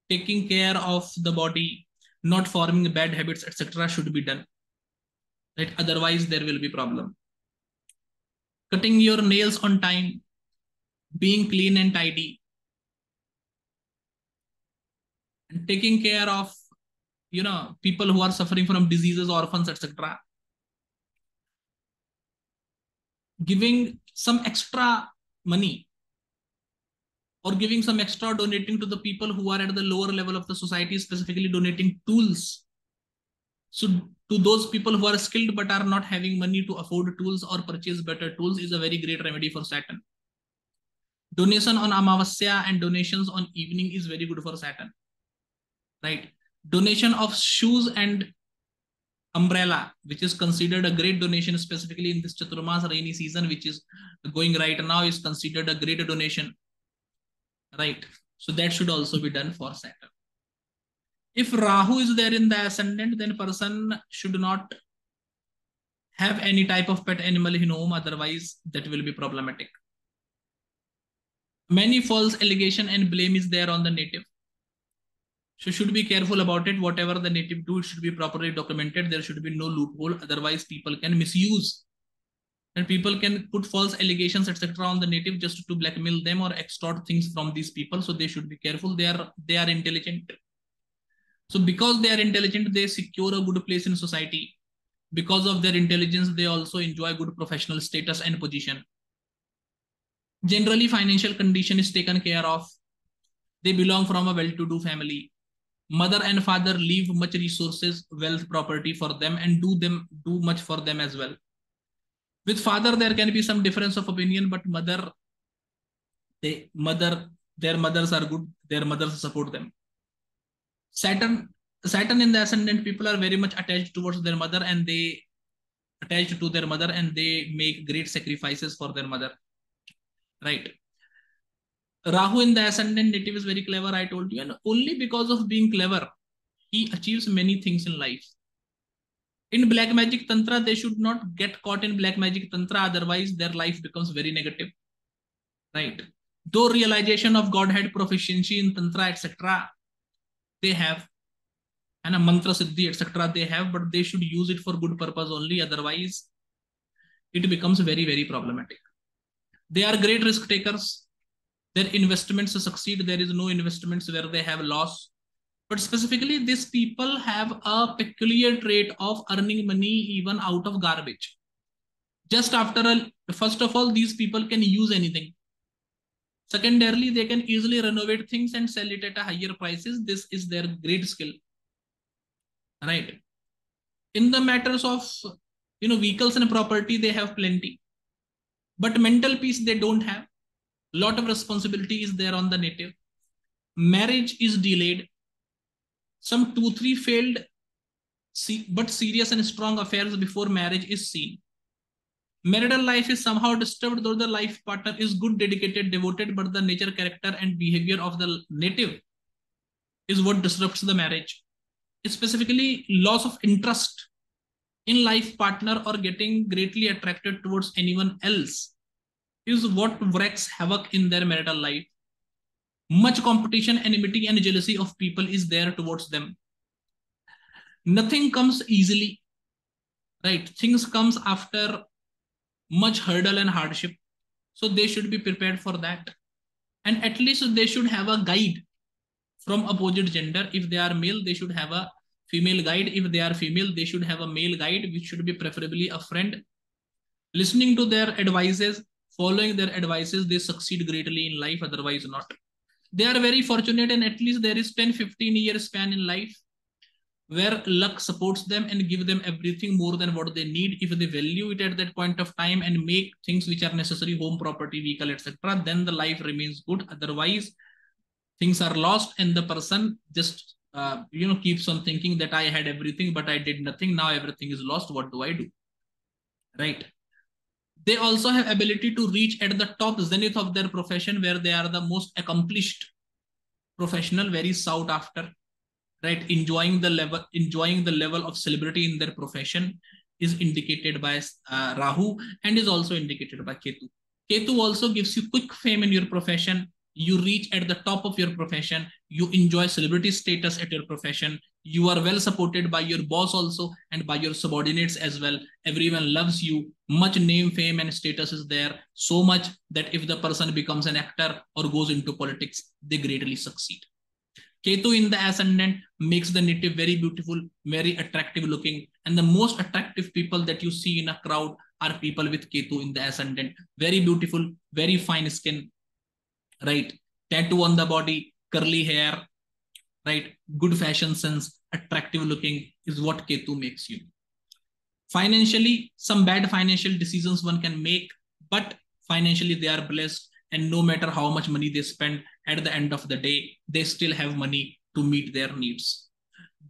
taking care of the body not forming bad habits etc should be done. Right? Otherwise there will be problem. Cutting your nails on time being clean and tidy and taking care of you know people who are suffering from diseases orphans etc giving some extra money or giving some extra donating to the people who are at the lower level of the society specifically donating tools. So to those people who are skilled but are not having money to afford tools or purchase better tools is a very great remedy for saturn. Donation on amavasya and donations on evening is very good for saturn. Right? Donation of shoes and umbrella, which is considered a great donation, specifically in this Chaturmas rainy season, which is going right now, is considered a great donation. Right. So that should also be done for Saturn. If Rahu is there in the ascendant, then person should not have any type of pet animal in home, otherwise that will be problematic. Many false allegation and blame is there on the native. So should be careful about it. Whatever the native do, it should be properly documented. There should be no loophole. Otherwise, people can misuse. And people can put false allegations, etc., on the native just to blackmail them or extort things from these people. So they should be careful. They are they are intelligent. So because they are intelligent, they secure a good place in society. Because of their intelligence, they also enjoy good professional status and position. Generally, financial condition is taken care of. They belong from a well-to-do family mother and father leave much resources wealth property for them and do them do much for them as well with father there can be some difference of opinion but mother they mother their mothers are good their mothers support them. Saturn saturn in the ascendant people are very much attached towards their mother and they attached to their mother and they make great sacrifices for their mother. Right. Rahu in the ascendant native is very clever, I told you, and only because of being clever, he achieves many things in life. In black magic tantra, they should not get caught in black magic tantra, otherwise their life becomes very negative. Right? Though realization of Godhead proficiency in tantra, etc., they have, and a mantra siddhi, etc., they have, but they should use it for good purpose only, otherwise it becomes very, very problematic. They are great risk takers their investments succeed there is no investments where they have loss but specifically these people have a peculiar trait of earning money even out of garbage. Just after a first of all these people can use anything. Secondarily they can easily renovate things and sell it at a higher prices. This is their great skill. Right? In the matters of you know vehicles and property they have plenty. But mental peace they don't have. Lot of responsibility is there on the native. Marriage is delayed some two three failed but serious and strong affairs before marriage is seen marital life is somehow disturbed though the life partner is good dedicated devoted but the nature character and behavior of the native is what disrupts the marriage It's specifically loss of interest in life partner or getting greatly attracted towards anyone else is what wreaks havoc in their marital life. Much competition, enmity, and jealousy of people is there towards them. Nothing comes easily, right? Things comes after much hurdle and hardship. So they should be prepared for that. And at least they should have a guide from opposite gender. If they are male, they should have a female guide. If they are female, they should have a male guide, which should be preferably a friend. Listening to their advices, following their advices, they succeed greatly in life, otherwise not. They are very fortunate and at least there is 10, 15 year span in life where luck supports them and give them everything more than what they need. If they value it at that point of time and make things which are necessary, home, property, vehicle, etc., then the life remains good. Otherwise, things are lost and the person just uh, you know keeps on thinking that I had everything but I did nothing. Now everything is lost. What do I do? Right. They also have ability to reach at the top zenith of their profession where they are the most accomplished professional, very sought after right? Enjoying the level enjoying the level of celebrity in their profession is indicated by uh, rahu and is also indicated by ketu. Ketu also gives you quick fame in your profession. You reach at the top of your profession. You enjoy celebrity status at your profession you are well supported by your boss also and by your subordinates as well everyone loves you much name fame and status is there so much that if the person becomes an actor or goes into politics they greatly succeed Ketu in the ascendant makes the native very beautiful, very attractive looking. And the most attractive people that you see in a crowd are people with Ketu in the ascendant. Very beautiful, very fine skin, right? Tattoo on the body, curly hair, right? Good fashion sense, attractive looking is what Ketu makes you. Financially, some bad financial decisions one can make, but financially they are blessed and no matter how much money they spend at the end of the day they still have money to meet their needs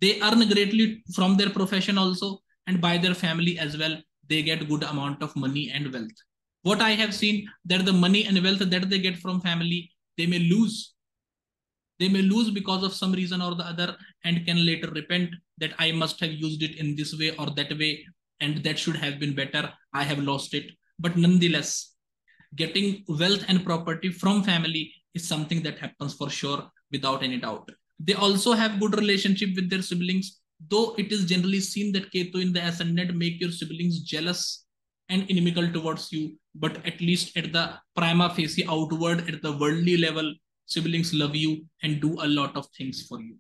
they earn greatly from their profession also and by their family as well they get good amount of money and wealth what i have seen that the money and wealth that they get from family they may lose they may lose because of some reason or the other and can later repent that i must have used it in this way or that way and that should have been better i have lost it but nonetheless getting wealth and property from family is something that happens for sure without any doubt. They also have good relationship with their siblings, though it is generally seen that Ketu in the ascendant make your siblings jealous and inimical towards you. But at least at the prima facie outward, at the worldly level, siblings love you and do a lot of things for you.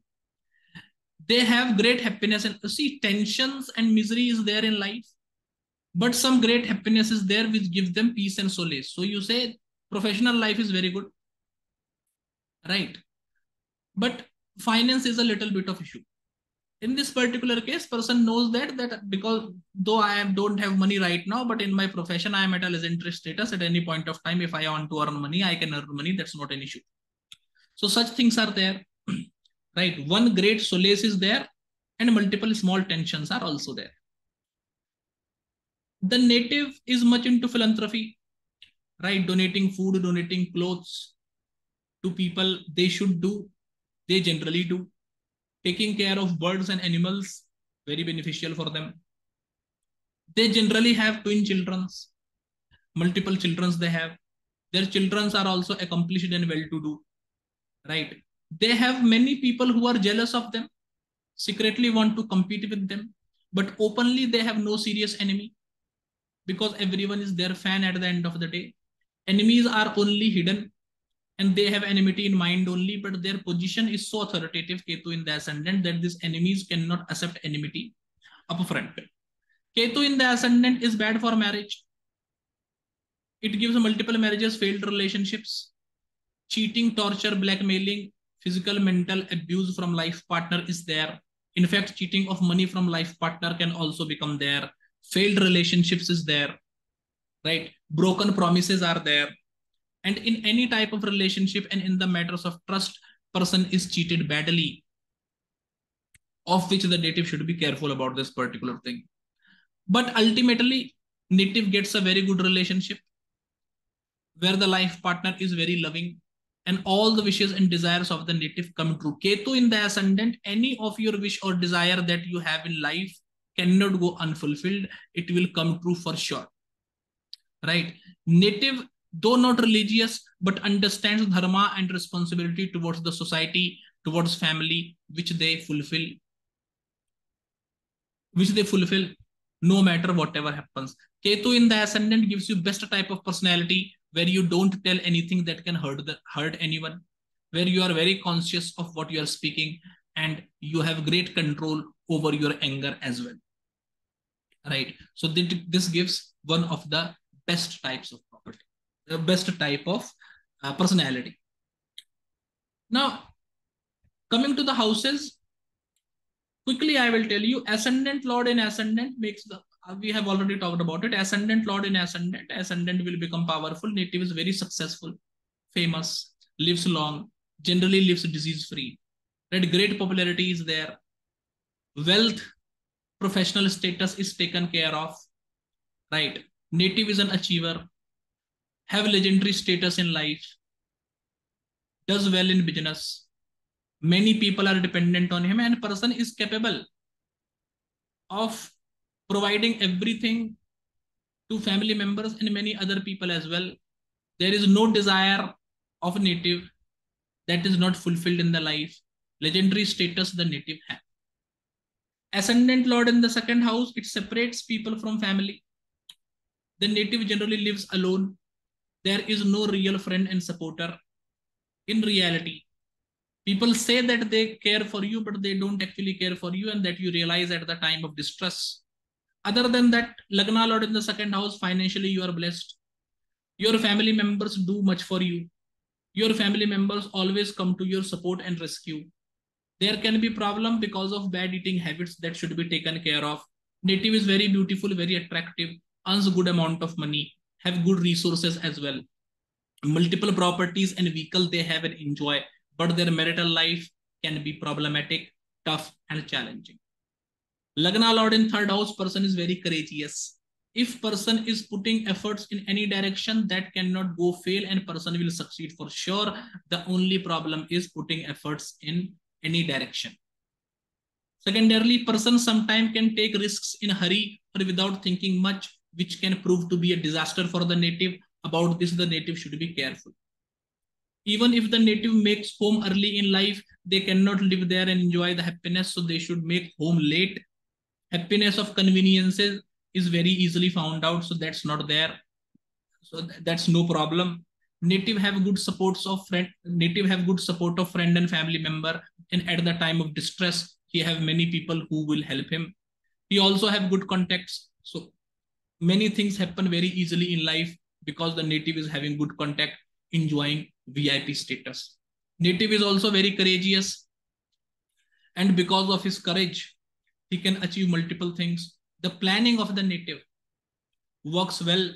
They have great happiness and see tensions and misery is there in life but some great happiness is there which gives them peace and solace. So you say professional life is very good right? But finance is a little bit of issue. In this particular case person knows that that because though i am, don't have money right now but in my profession i am at a legendary status. At any point of time if i want to earn money i can earn money. That's not an issue so such things are there (clears throat) right? One great solace is there and multiple small tensions are also there. The native is much into philanthropy right? Donating food donating clothes to people they should do they generally do. Taking care of birds and animals very beneficial for them. They generally have twin childrens multiple childrens they have. Their childrens are also accomplished and well to do right they have many people who are jealous of them secretly want to compete with them but openly they have no serious enemy because everyone is their fan at the end of the day. Enemies are only hidden and they have enmity in mind only, but their position is so authoritative, Ketu in the ascendant, that these enemies cannot accept enmity upfront. Ketu in the ascendant is bad for marriage. It gives multiple marriages, failed relationships, cheating, torture, blackmailing, physical, mental abuse from life partner is there. In fact, cheating of money from life partner can also become there. Failed relationships is there right? Broken promises are there. And in any type of relationship and in the matters of trust person is cheated badly of which the native should be careful about this particular thing. But ultimately native gets a very good relationship where the life partner is very loving and all the wishes and desires of the native come true. Ketu in the ascendant any of your wish or desire that you have in life cannot go unfulfilled. It will come true for sure. Right? Native though not religious but understands dharma and responsibility towards the society towards family which they fulfill. Which they fulfill no matter whatever happens. Ketu in the ascendant gives you best type of personality where you don't tell anything that can hurt the hurt anyone where you are very conscious of what you are speaking and you have great control over your anger as well right? So this gives one of the best types of property, the best type of uh, personality. Now, coming to the houses, quickly I will tell you, ascendant lord in ascendant makes the, Uh, we have already talked about it, ascendant lord in ascendant, ascendant will become powerful, native is very successful, famous, lives long, generally lives disease free, right? Great popularity is there, wealth, professional status is taken care of, right? Native is an achiever, have legendary status in life, does well in business. Many people are dependent on him and person is capable of providing everything to family members and many other people as well. There is no desire of a native that is not fulfilled in the life. Legendary status the native have. Ascendant Lord in the second house, it separates people from family. The native generally lives alone. There is no real friend and supporter. In reality, people say that they care for you, but they don't actually care for you, and that you realize at the time of distress. Other than that, Lagna Lord in the second house, financially you are blessed. Your family members do much for you. Your family members always come to your support and rescue there can be problem because of bad eating habits that should be taken care of native is very beautiful very attractive earns good amount of money have good resources as well multiple properties and vehicle they have and enjoy but their marital life can be problematic tough and challenging lagna lord in third house person is very courageous if person is putting efforts in any direction that cannot go fail and person will succeed for sure the only problem is putting efforts in any direction. Secondarily, person sometimes can take risks in hurry or without thinking much, which can prove to be a disaster for the native. About this, the native should be careful. Even if the native makes home early in life, they cannot live there and enjoy the happiness, so they should make home late. Happiness of conveniences is very easily found out, so that's not there. So that's no problem. Native have good supports of friend native have good support of friend and family member and at the time of distress he have many people who will help him. He also have good contacts so many things happen very easily in life because the native is having good contact enjoying vip status. Native is also very courageous and because of his courage he can achieve multiple things. The planning of the native works well.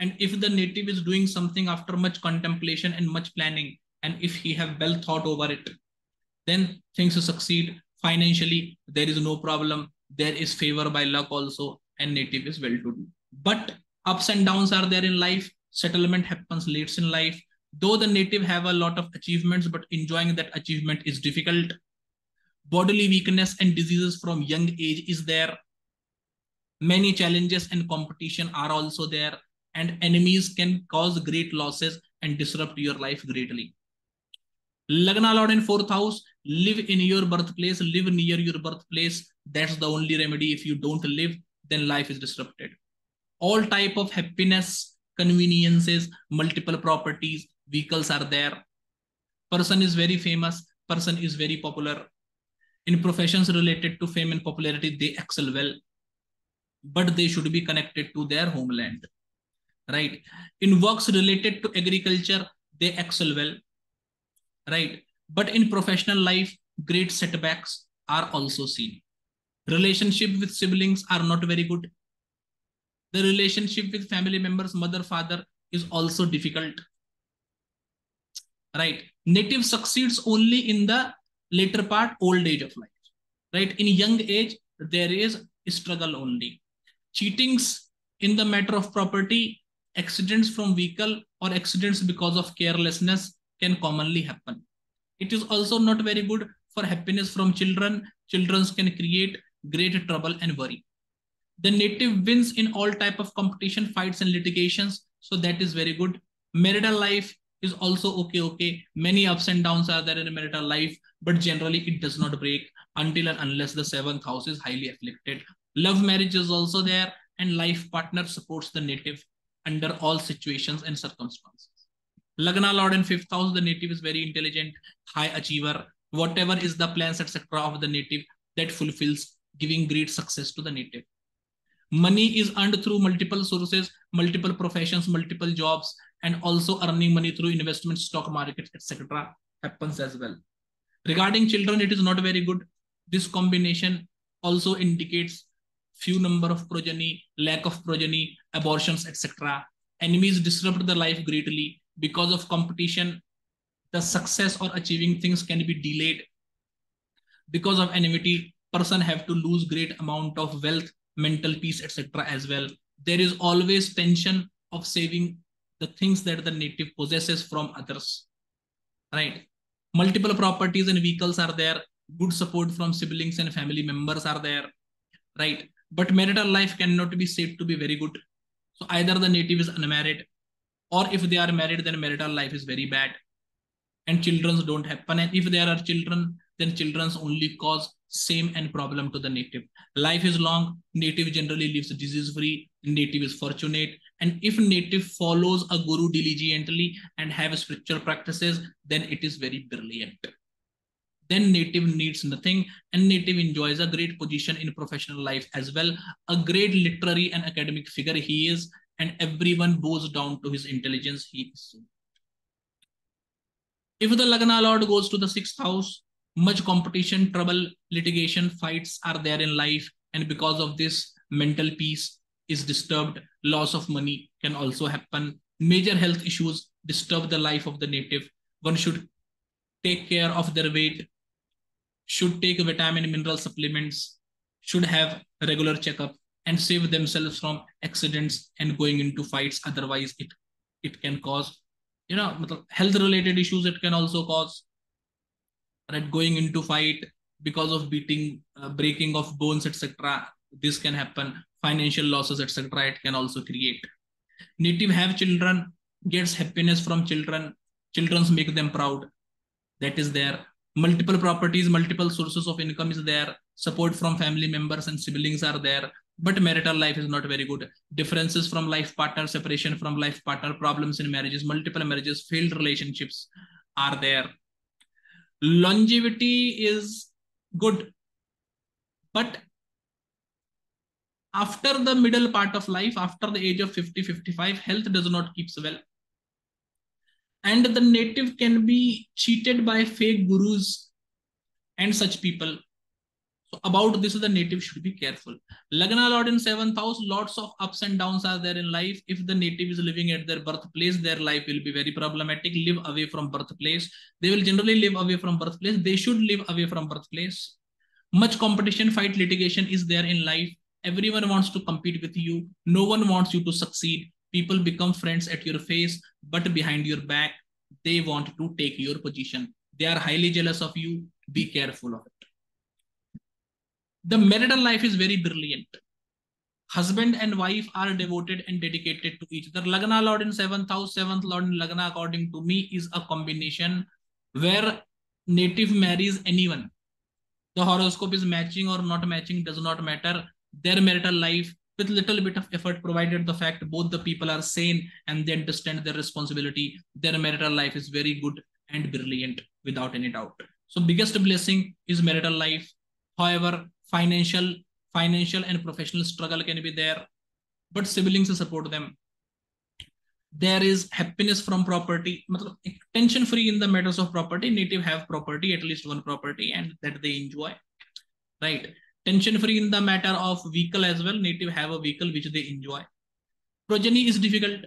And if the native is doing something after much contemplation and much planning and if he have well thought over it then things succeed. Financially there is no problem. There is favor by luck also and native is well to do. But ups and downs are there in life. Settlement happens late in life. Though the native have a lot of achievements but enjoying that achievement is difficult bodily weakness and diseases from young age is there many challenges and competition are also there and enemies can cause great losses and disrupt your life greatly. Lagna Lord in fourth house, live in your birthplace, live near your birthplace. That's the only remedy. If you don't live, then life is disrupted. All type of happiness, conveniences, multiple properties, vehicles are there. Person is very famous, person is very popular. In professions related to fame and popularity, they excel well, but they should be connected to their homeland right? In works related to agriculture, they excel well, right? But in professional life, great setbacks are also seen. Relationship with siblings are not very good. The relationship with family members, mother, father is also difficult. Right? Native succeeds only in the later part, old age of life. Right? In young age, there is struggle only. Cheatings in the matter of property accidents from vehicle or accidents because of carelessness can commonly happen. It is also not very good for happiness from children. Children can create great trouble and worry. The native wins in all type of competition, fights and litigations. So that is very good. Marital life is also okay, okay. Many ups and downs are there in marital life, but generally it does not break until and unless the seventh house is highly afflicted. Love marriage is also there and life partner supports the native under all situations and circumstances. Lagna Lord in fifth house, the native is very intelligent, high achiever. Whatever is the plans, etc., of the native that fulfills, giving great success to the native. money is earned through multiple sources multiple professions multiple jobs and also earning money through investment stock market etc happens as well regarding children it is not very good. This combination also indicates few number of progeny lack of progeny abortions etc enemies disrupt the life greatly. Because of competition the success or achieving things can be delayed. Because of enmity person have to lose great amount of wealth mental peace etc as well. There is always tension of saving the things that the native possesses from others. Right multiple properties and vehicles are there. Good support from siblings and family members are there right? But marital life cannot be said to be very good. So either the native is unmarried or if they are married then marital life is very bad. And children's don't happen. And if there are children then children's only cause same and problem to the native. Life is long, native generally lives disease free, native is fortunate. And if native follows a guru diligently and have spiritual practices, then it is very brilliant. Then native needs nothing and native enjoys a great position in professional life as well. A great literary and academic figure he is and everyone bows down to his intelligence he is. If the Lagna Lord goes to the sixth house, much competition trouble litigation fights are there in life and because of this mental peace is disturbed loss of money can also happen. Major health issues disturb the life of the native. One should take care of their weight should take vitamin and mineral supplements should have regular checkup and save themselves from accidents and going into fights. Otherwise it it can cause you know health related issues it can also cause. Right going into fight because of beating uh, breaking of bones etc this can happen financial losses etc it can also create. Native have children gets happiness from children. Children's make them proud. That is there. Multiple properties multiple sources of income is there. Support from family members and siblings are there. But marital life is not very good. Differences from life partner separation from life partner problems in marriages multiple marriages failed relationships are there. Longevity is good. But after the middle part of life after the age of 50 55 health does not keeps well and the native can be cheated by fake gurus and such people so about this, the native should be careful. Lagna Lord in seventh house, lots of ups and downs are there in life. If the native is living at their birthplace, their life will be very problematic. Live away from birthplace. They will generally live away from birthplace. They should live away from birthplace. Much competition, fight, litigation is there in life. Everyone wants to compete with you. No one wants you to succeed. People become friends at your face, but behind your back, they want to take your position. They are highly jealous of you. Be careful of it the marital life is very brilliant. Husband and wife are devoted and dedicated to each other. Lagna Lord in seventh house, seventh Lord in Lagna, according to me, is a combination where native marries anyone. The horoscope is matching or not matching, does not matter. Their marital life, with little bit of effort, provided the fact both the people are sane and they understand their responsibility, their marital life is very good and brilliant without any doubt. So biggest blessing is marital life. However, financial financial and professional struggle can be there but siblings support them. There is happiness from property. tension free in the matters of property. Native have property at least one property and that they enjoy. Right tension free in the matter of vehicle as well. Native have a vehicle which they enjoy. Progeny is difficult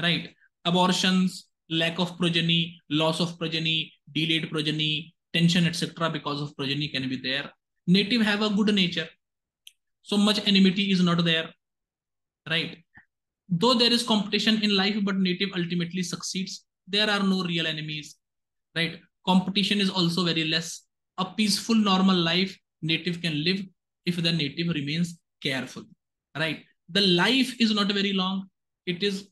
right? Abortions lack of progeny loss of progeny delayed progeny tension etc because of progeny can be there. Native have a good nature. So much enmity is not there right? Though there is competition in life but native ultimately succeeds. There are no real enemies right? Competition is also very less. A peaceful normal life native can live if the native remains careful right? The life is not very long. It is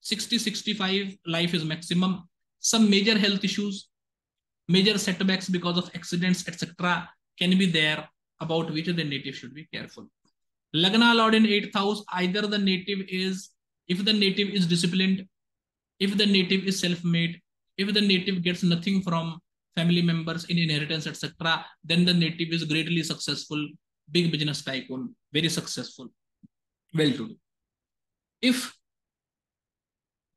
60 65 life is maximum. Some major health issues major setbacks because of accidents etc can be there about which the native should be careful. Lagna Lord in 8th house, either the native is, if the native is disciplined, if the native is self-made, if the native gets nothing from family members in inheritance, etc., then the native is greatly successful. big business tycoon, very successful, well-to-do. If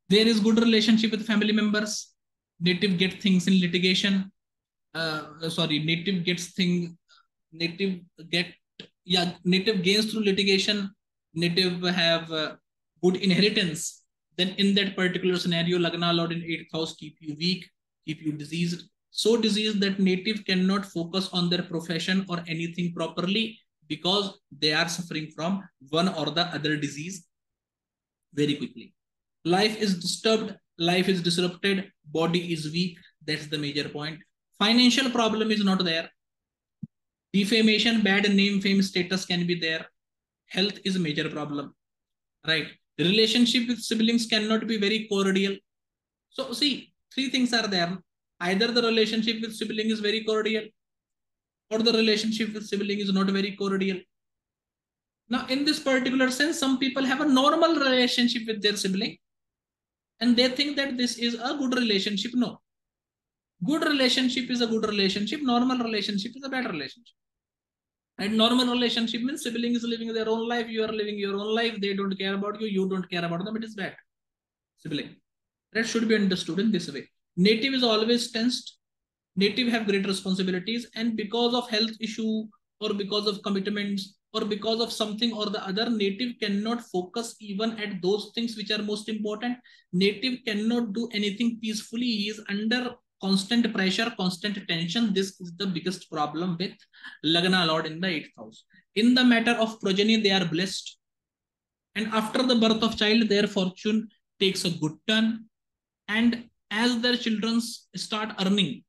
there is good relationship with family members, native get things in litigation. Uh, sorry, native gets thing, native get yeah, native gains through litigation. Native have uh, good inheritance. Then in that particular scenario, Lagna Lord in eighth house keep you weak, keep you diseased, so diseased that native cannot focus on their profession or anything properly because they are suffering from one or the other disease very quickly. Life is disturbed, life is disrupted, body is weak. That's the major point. Financial problem is not there. Defamation, bad name, fame, status can be there. Health is a major problem, right? Relationship with siblings cannot be very cordial. So see, three things are there. Either the relationship with sibling is very cordial or the relationship with sibling is not very cordial. Now, in this particular sense, some people have a normal relationship with their sibling and they think that this is a good relationship. No. Good relationship is a good relationship. Normal relationship is a bad relationship. And normal relationship means sibling is living their own life. You are living your own life. They don't care about you. You don't care about them. It is bad. Sibling. That should be understood in this way. Native is always tensed. Native have great responsibilities. And because of health issue or because of commitments or because of something or the other, native cannot focus even at those things which are most important. Native cannot do anything peacefully. He is under constant pressure, constant tension. This is the biggest problem with Lagna Lord in the 8th house. In the matter of progeny, they are blessed. And after the birth of child, their fortune takes a good turn. And as their children start earning,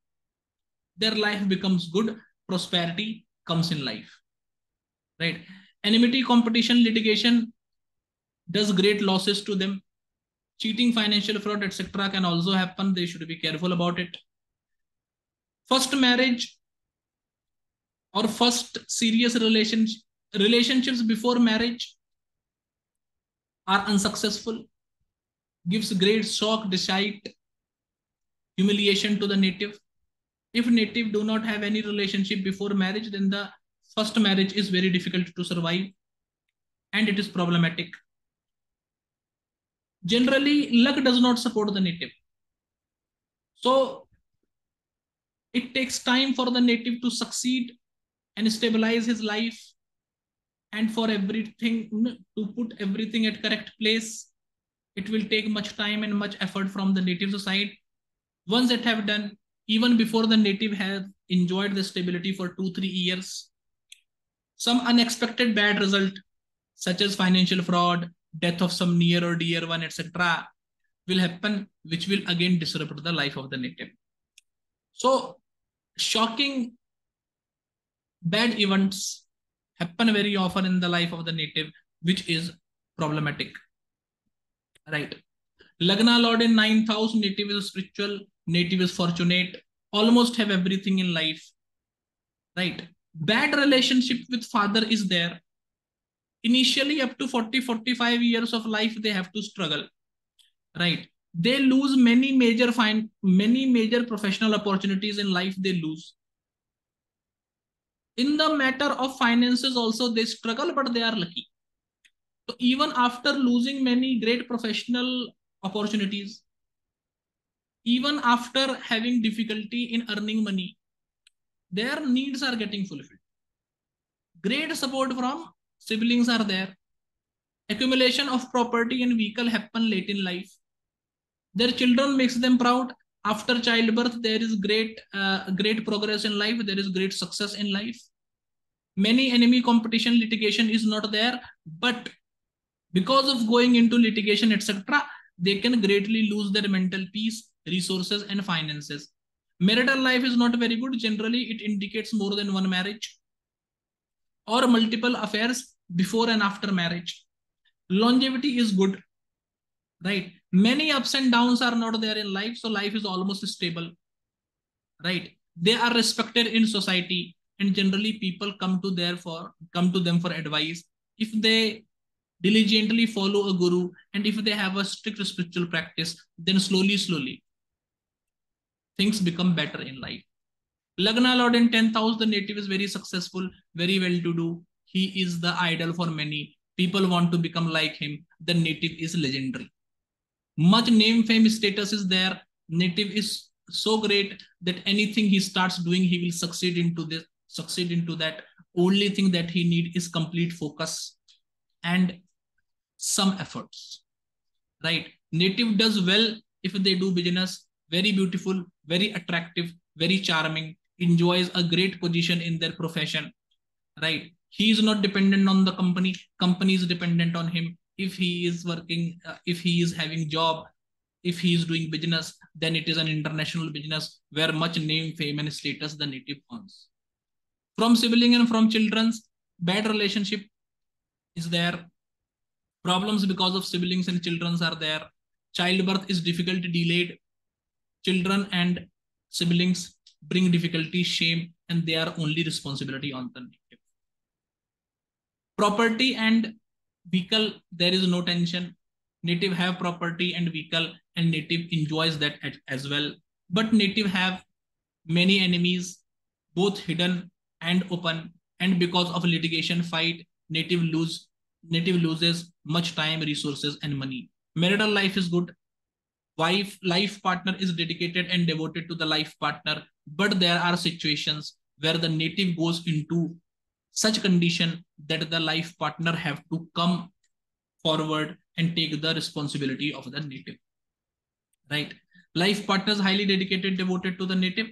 their life becomes good, prosperity comes in life. Right? Enmity, competition, litigation does great losses to them cheating, financial fraud, etc. can also happen. They should be careful about it. First marriage or first serious relationship, relationships before marriage are unsuccessful, gives great shock, despite humiliation to the native. If native do not have any relationship before marriage, then the first marriage is very difficult to survive and it is problematic. Generally, luck does not support the native. So it takes time for the native to succeed and stabilize his life and for everything to put everything at correct place. It will take much time and much effort from the native side. Once it have done, even before the native have enjoyed the stability for two, three years, some unexpected bad result, such as financial fraud, death of some near or dear one, etc., will happen, which will again disrupt the life of the native. So, shocking bad events happen very often in the life of the native, which is problematic. Right. Lagna Lord in ninth house, native is spiritual, native is fortunate, almost have everything in life. Right. Bad relationship with father is there initially up to 40 45 years of life they have to struggle right they lose many major fine many major professional opportunities in life they lose in the matter of finances also they struggle but they are lucky so even after losing many great professional opportunities even after having difficulty in earning money their needs are getting fulfilled. Great support from siblings are there. Accumulation of property and vehicle happen late in life. Their children makes them proud. After childbirth there is great uh, great progress in life. There is great success in life. Many enemy competition litigation is not there but because of going into litigation etc they can greatly lose their mental peace resources and finances marital life is not very good generally it indicates more than one marriage or multiple affairs before and after marriage. Longevity is good, right? Many ups and downs are not there in life, so life is almost stable, right? They are respected in society, and generally people come to there for come to them for advice if they diligently follow a guru and if they have a strict spiritual practice then slowly slowly things become better in life lagna lord in 10th house the native is very successful very well to do he is the idol for many. People want to become like him. The native is legendary. Much name, fame, status is there. Native is so great that anything he starts doing, he will succeed into this, succeed into that. Only thing that he need is complete focus and some efforts. Right? Native does well if they do business. Very beautiful, very attractive, very charming, enjoys a great position in their profession. Right? He is not dependent on the company. Company is dependent on him. If he is working, uh, if he is having job, if he is doing business, then it is an international business where much name, fame, and status the native earns. From sibling and from children's, bad relationship is there. Problems because of siblings and children's are there. Childbirth is difficult, delayed. Children and siblings bring difficulty, shame, and they are only responsibility on the native. Property and vehicle, there is no tension. Native have property and vehicle and native enjoys that as well. But native have many enemies, both hidden and open. And because of litigation fight, native lose native loses much time, resources, and money. Marital life is good. Wife life partner is dedicated and devoted to the life partner, but there are situations where the native goes into such condition that the life partner have to come forward and take the responsibility of the native right? Life partner is highly dedicated devoted to the native.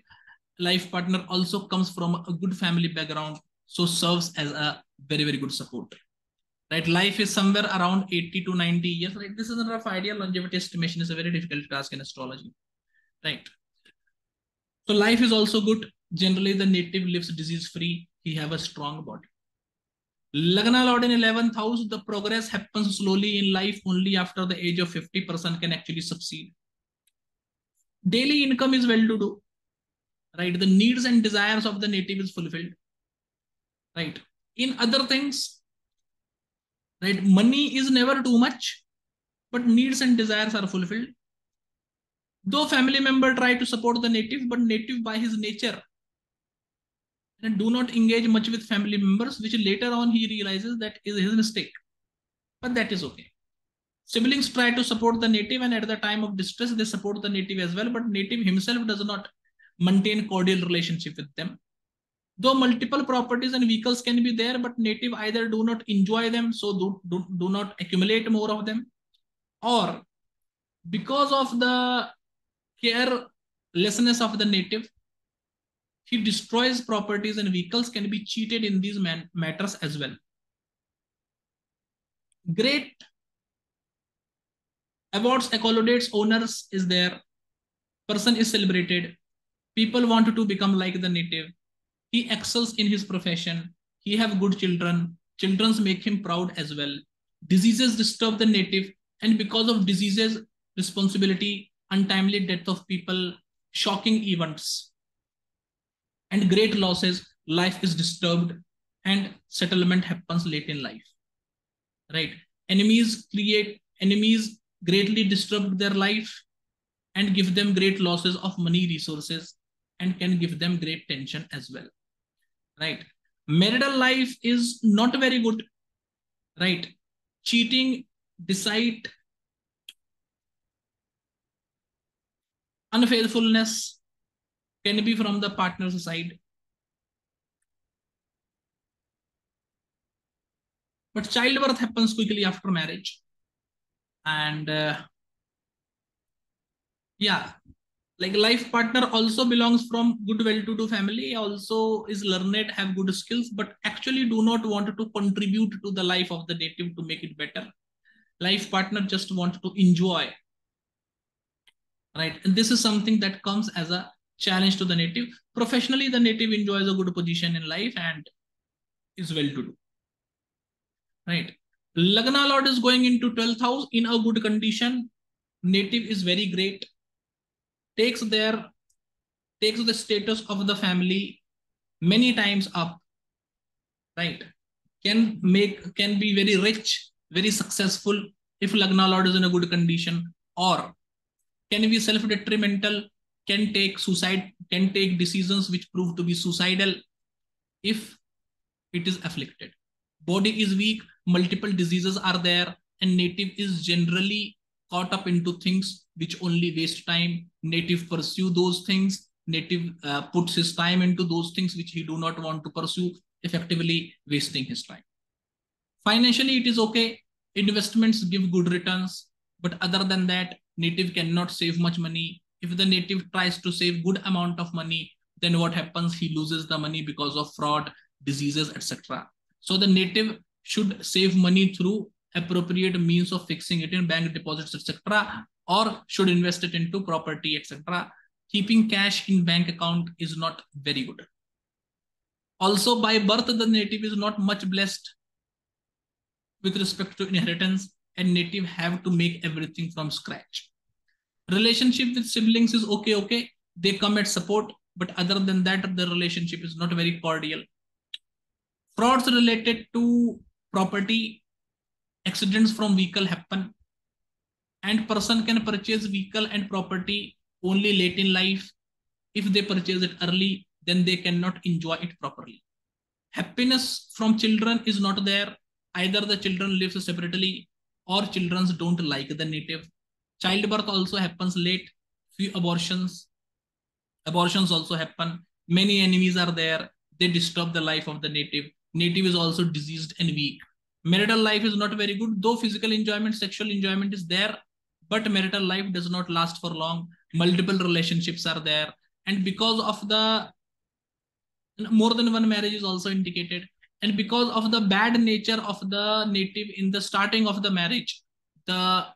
Life partner also comes from a good family background so serves as a very very good support right? Life is somewhere around 80 to 90 years right? This is a rough idea longevity estimation. Is a very difficult task in astrology. Right? So life is also good. Generally the native lives disease free he have a strong body. Lagna Lord in 11th house, the progress happens slowly in life. Only after the age of 50% can actually succeed. Daily income is well to do. Right? The needs and desires of the native is fulfilled. Right? In other things right? Money is never too much but needs and desires are fulfilled. Though family member try to support the native but native by his nature and do not engage much with family members which later on he realizes that is his mistake. But that is okay. Siblings try to support the native and at the time of distress, they support the native as well, but native himself does not maintain cordial relationship with them. Though multiple properties and vehicles can be there, but native either do not enjoy them, so do, do, do not accumulate more of them, or because of the carelessness of the native, he destroys properties and vehicles can be cheated in these man matters as well. Great awards accolates owners is there. Person is celebrated. People want to become like the native he excels in his profession. He have good children. Childrens make him proud as well. Diseases disturb the native and because of diseases responsibility untimely death of people shocking events and great losses life is disturbed and settlement happens late in life. Right? Enemies create enemies greatly disrupt their life and give them great losses of money resources and can give them great tension as well right. Marital life is not very good. Right. Cheating deceit unfaithfulness can be from the partner's side. But childbirth happens quickly after marriage. And uh, yeah like life partner also belongs from good well-to-do family also is learned have good skills but actually do not want to contribute to the life of the native to make it better life partner just want to enjoy right and this is something that comes as a challenge to the native professionally the native enjoys a good position in life and is well to do right Lagna Lord is going into 12th house in a good condition. Native is very great. Takes their takes the status of the family many times up. Right. Can make can be very rich, very successful if Lagna Lord is in a good condition, or can be self-detrimental, can take suicide, can take decisions which prove to be suicidal if it is afflicted body is weak, multiple diseases are there, and native is generally caught up into things which only waste time. Native pursue those things. Native uh, puts his time into those things which he do not want to pursue, effectively wasting his time. Financially, it is okay. Investments give good returns. But other than that, native cannot save much money. If the native tries to save good amount of money, then what happens? He loses the money because of fraud, diseases, etc. So the native should save money through appropriate means of fixing it in bank deposits, etc. Or should invest it into property, etc. Keeping cash in bank account is not very good. Also, by birth, the native is not much blessed with respect to inheritance and native have to make everything from scratch. Relationship with siblings is okay, okay. They come at support, but other than that, the relationship is not very cordial. Frauds related to property, accidents from vehicle happen, and person can purchase vehicle and property only late in life. If they purchase it early, then they cannot enjoy it properly. Happiness from children is not there. Either the children live separately or children don't like the native. Childbirth also happens late. Few abortions. Abortions also happen. Many enemies are there. They disturb the life of the native. Native is also diseased and weak. Marital life is not very good, though physical enjoyment, sexual enjoyment is there, but marital life does not last for long. Multiple relationships are there. And because of the more than one marriage is also indicated and because of the bad nature of the native in the starting of the marriage the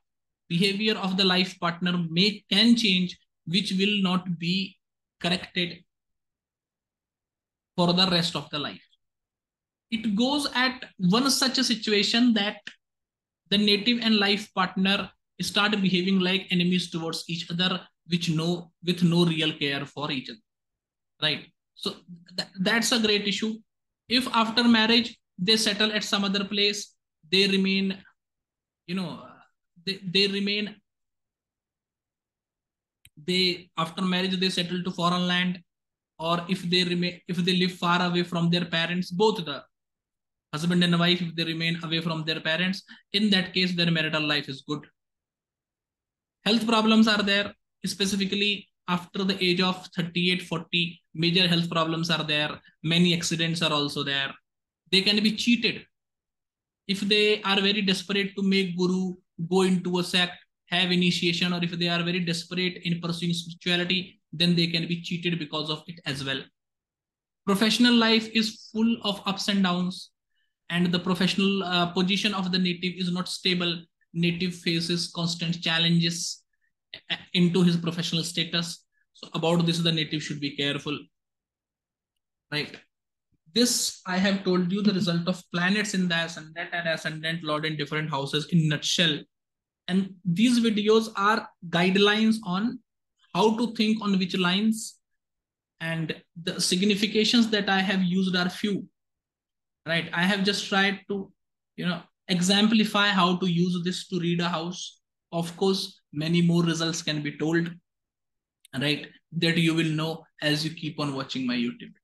behavior of the life partner may can change which will not be corrected for the rest of the life it goes at one such a situation that the native and life partner start behaving like enemies towards each other which no with no real care for each other right? So th that's a great issue. If after marriage they settle at some other place they remain you know they, they remain they after marriage they settle to foreign land or if they remain if they live far away from their parents both the husband and wife if they remain away from their parents in that case their marital life is good health problems are there specifically after the age of 38 40 major health problems are there. Many accidents are also there. They can be cheated. If they are very desperate to make guru go into a sect have initiation or if they are very desperate in pursuing spirituality then they can be cheated because of it as well. Professional life is full of ups and downs and the professional uh, position of the native is not stable native faces constant challenges uh, into his professional status. So about this, the native should be careful. Right. This I have told you the result of planets in the ascendant and ascendant lord in different houses in nutshell. And these videos are guidelines on how to think on which lines and the significations that I have used are few. Right. I have just tried to, you know, exemplify how to use this to read a house. Of course, many more results can be told right that you will know as you keep on watching my youtube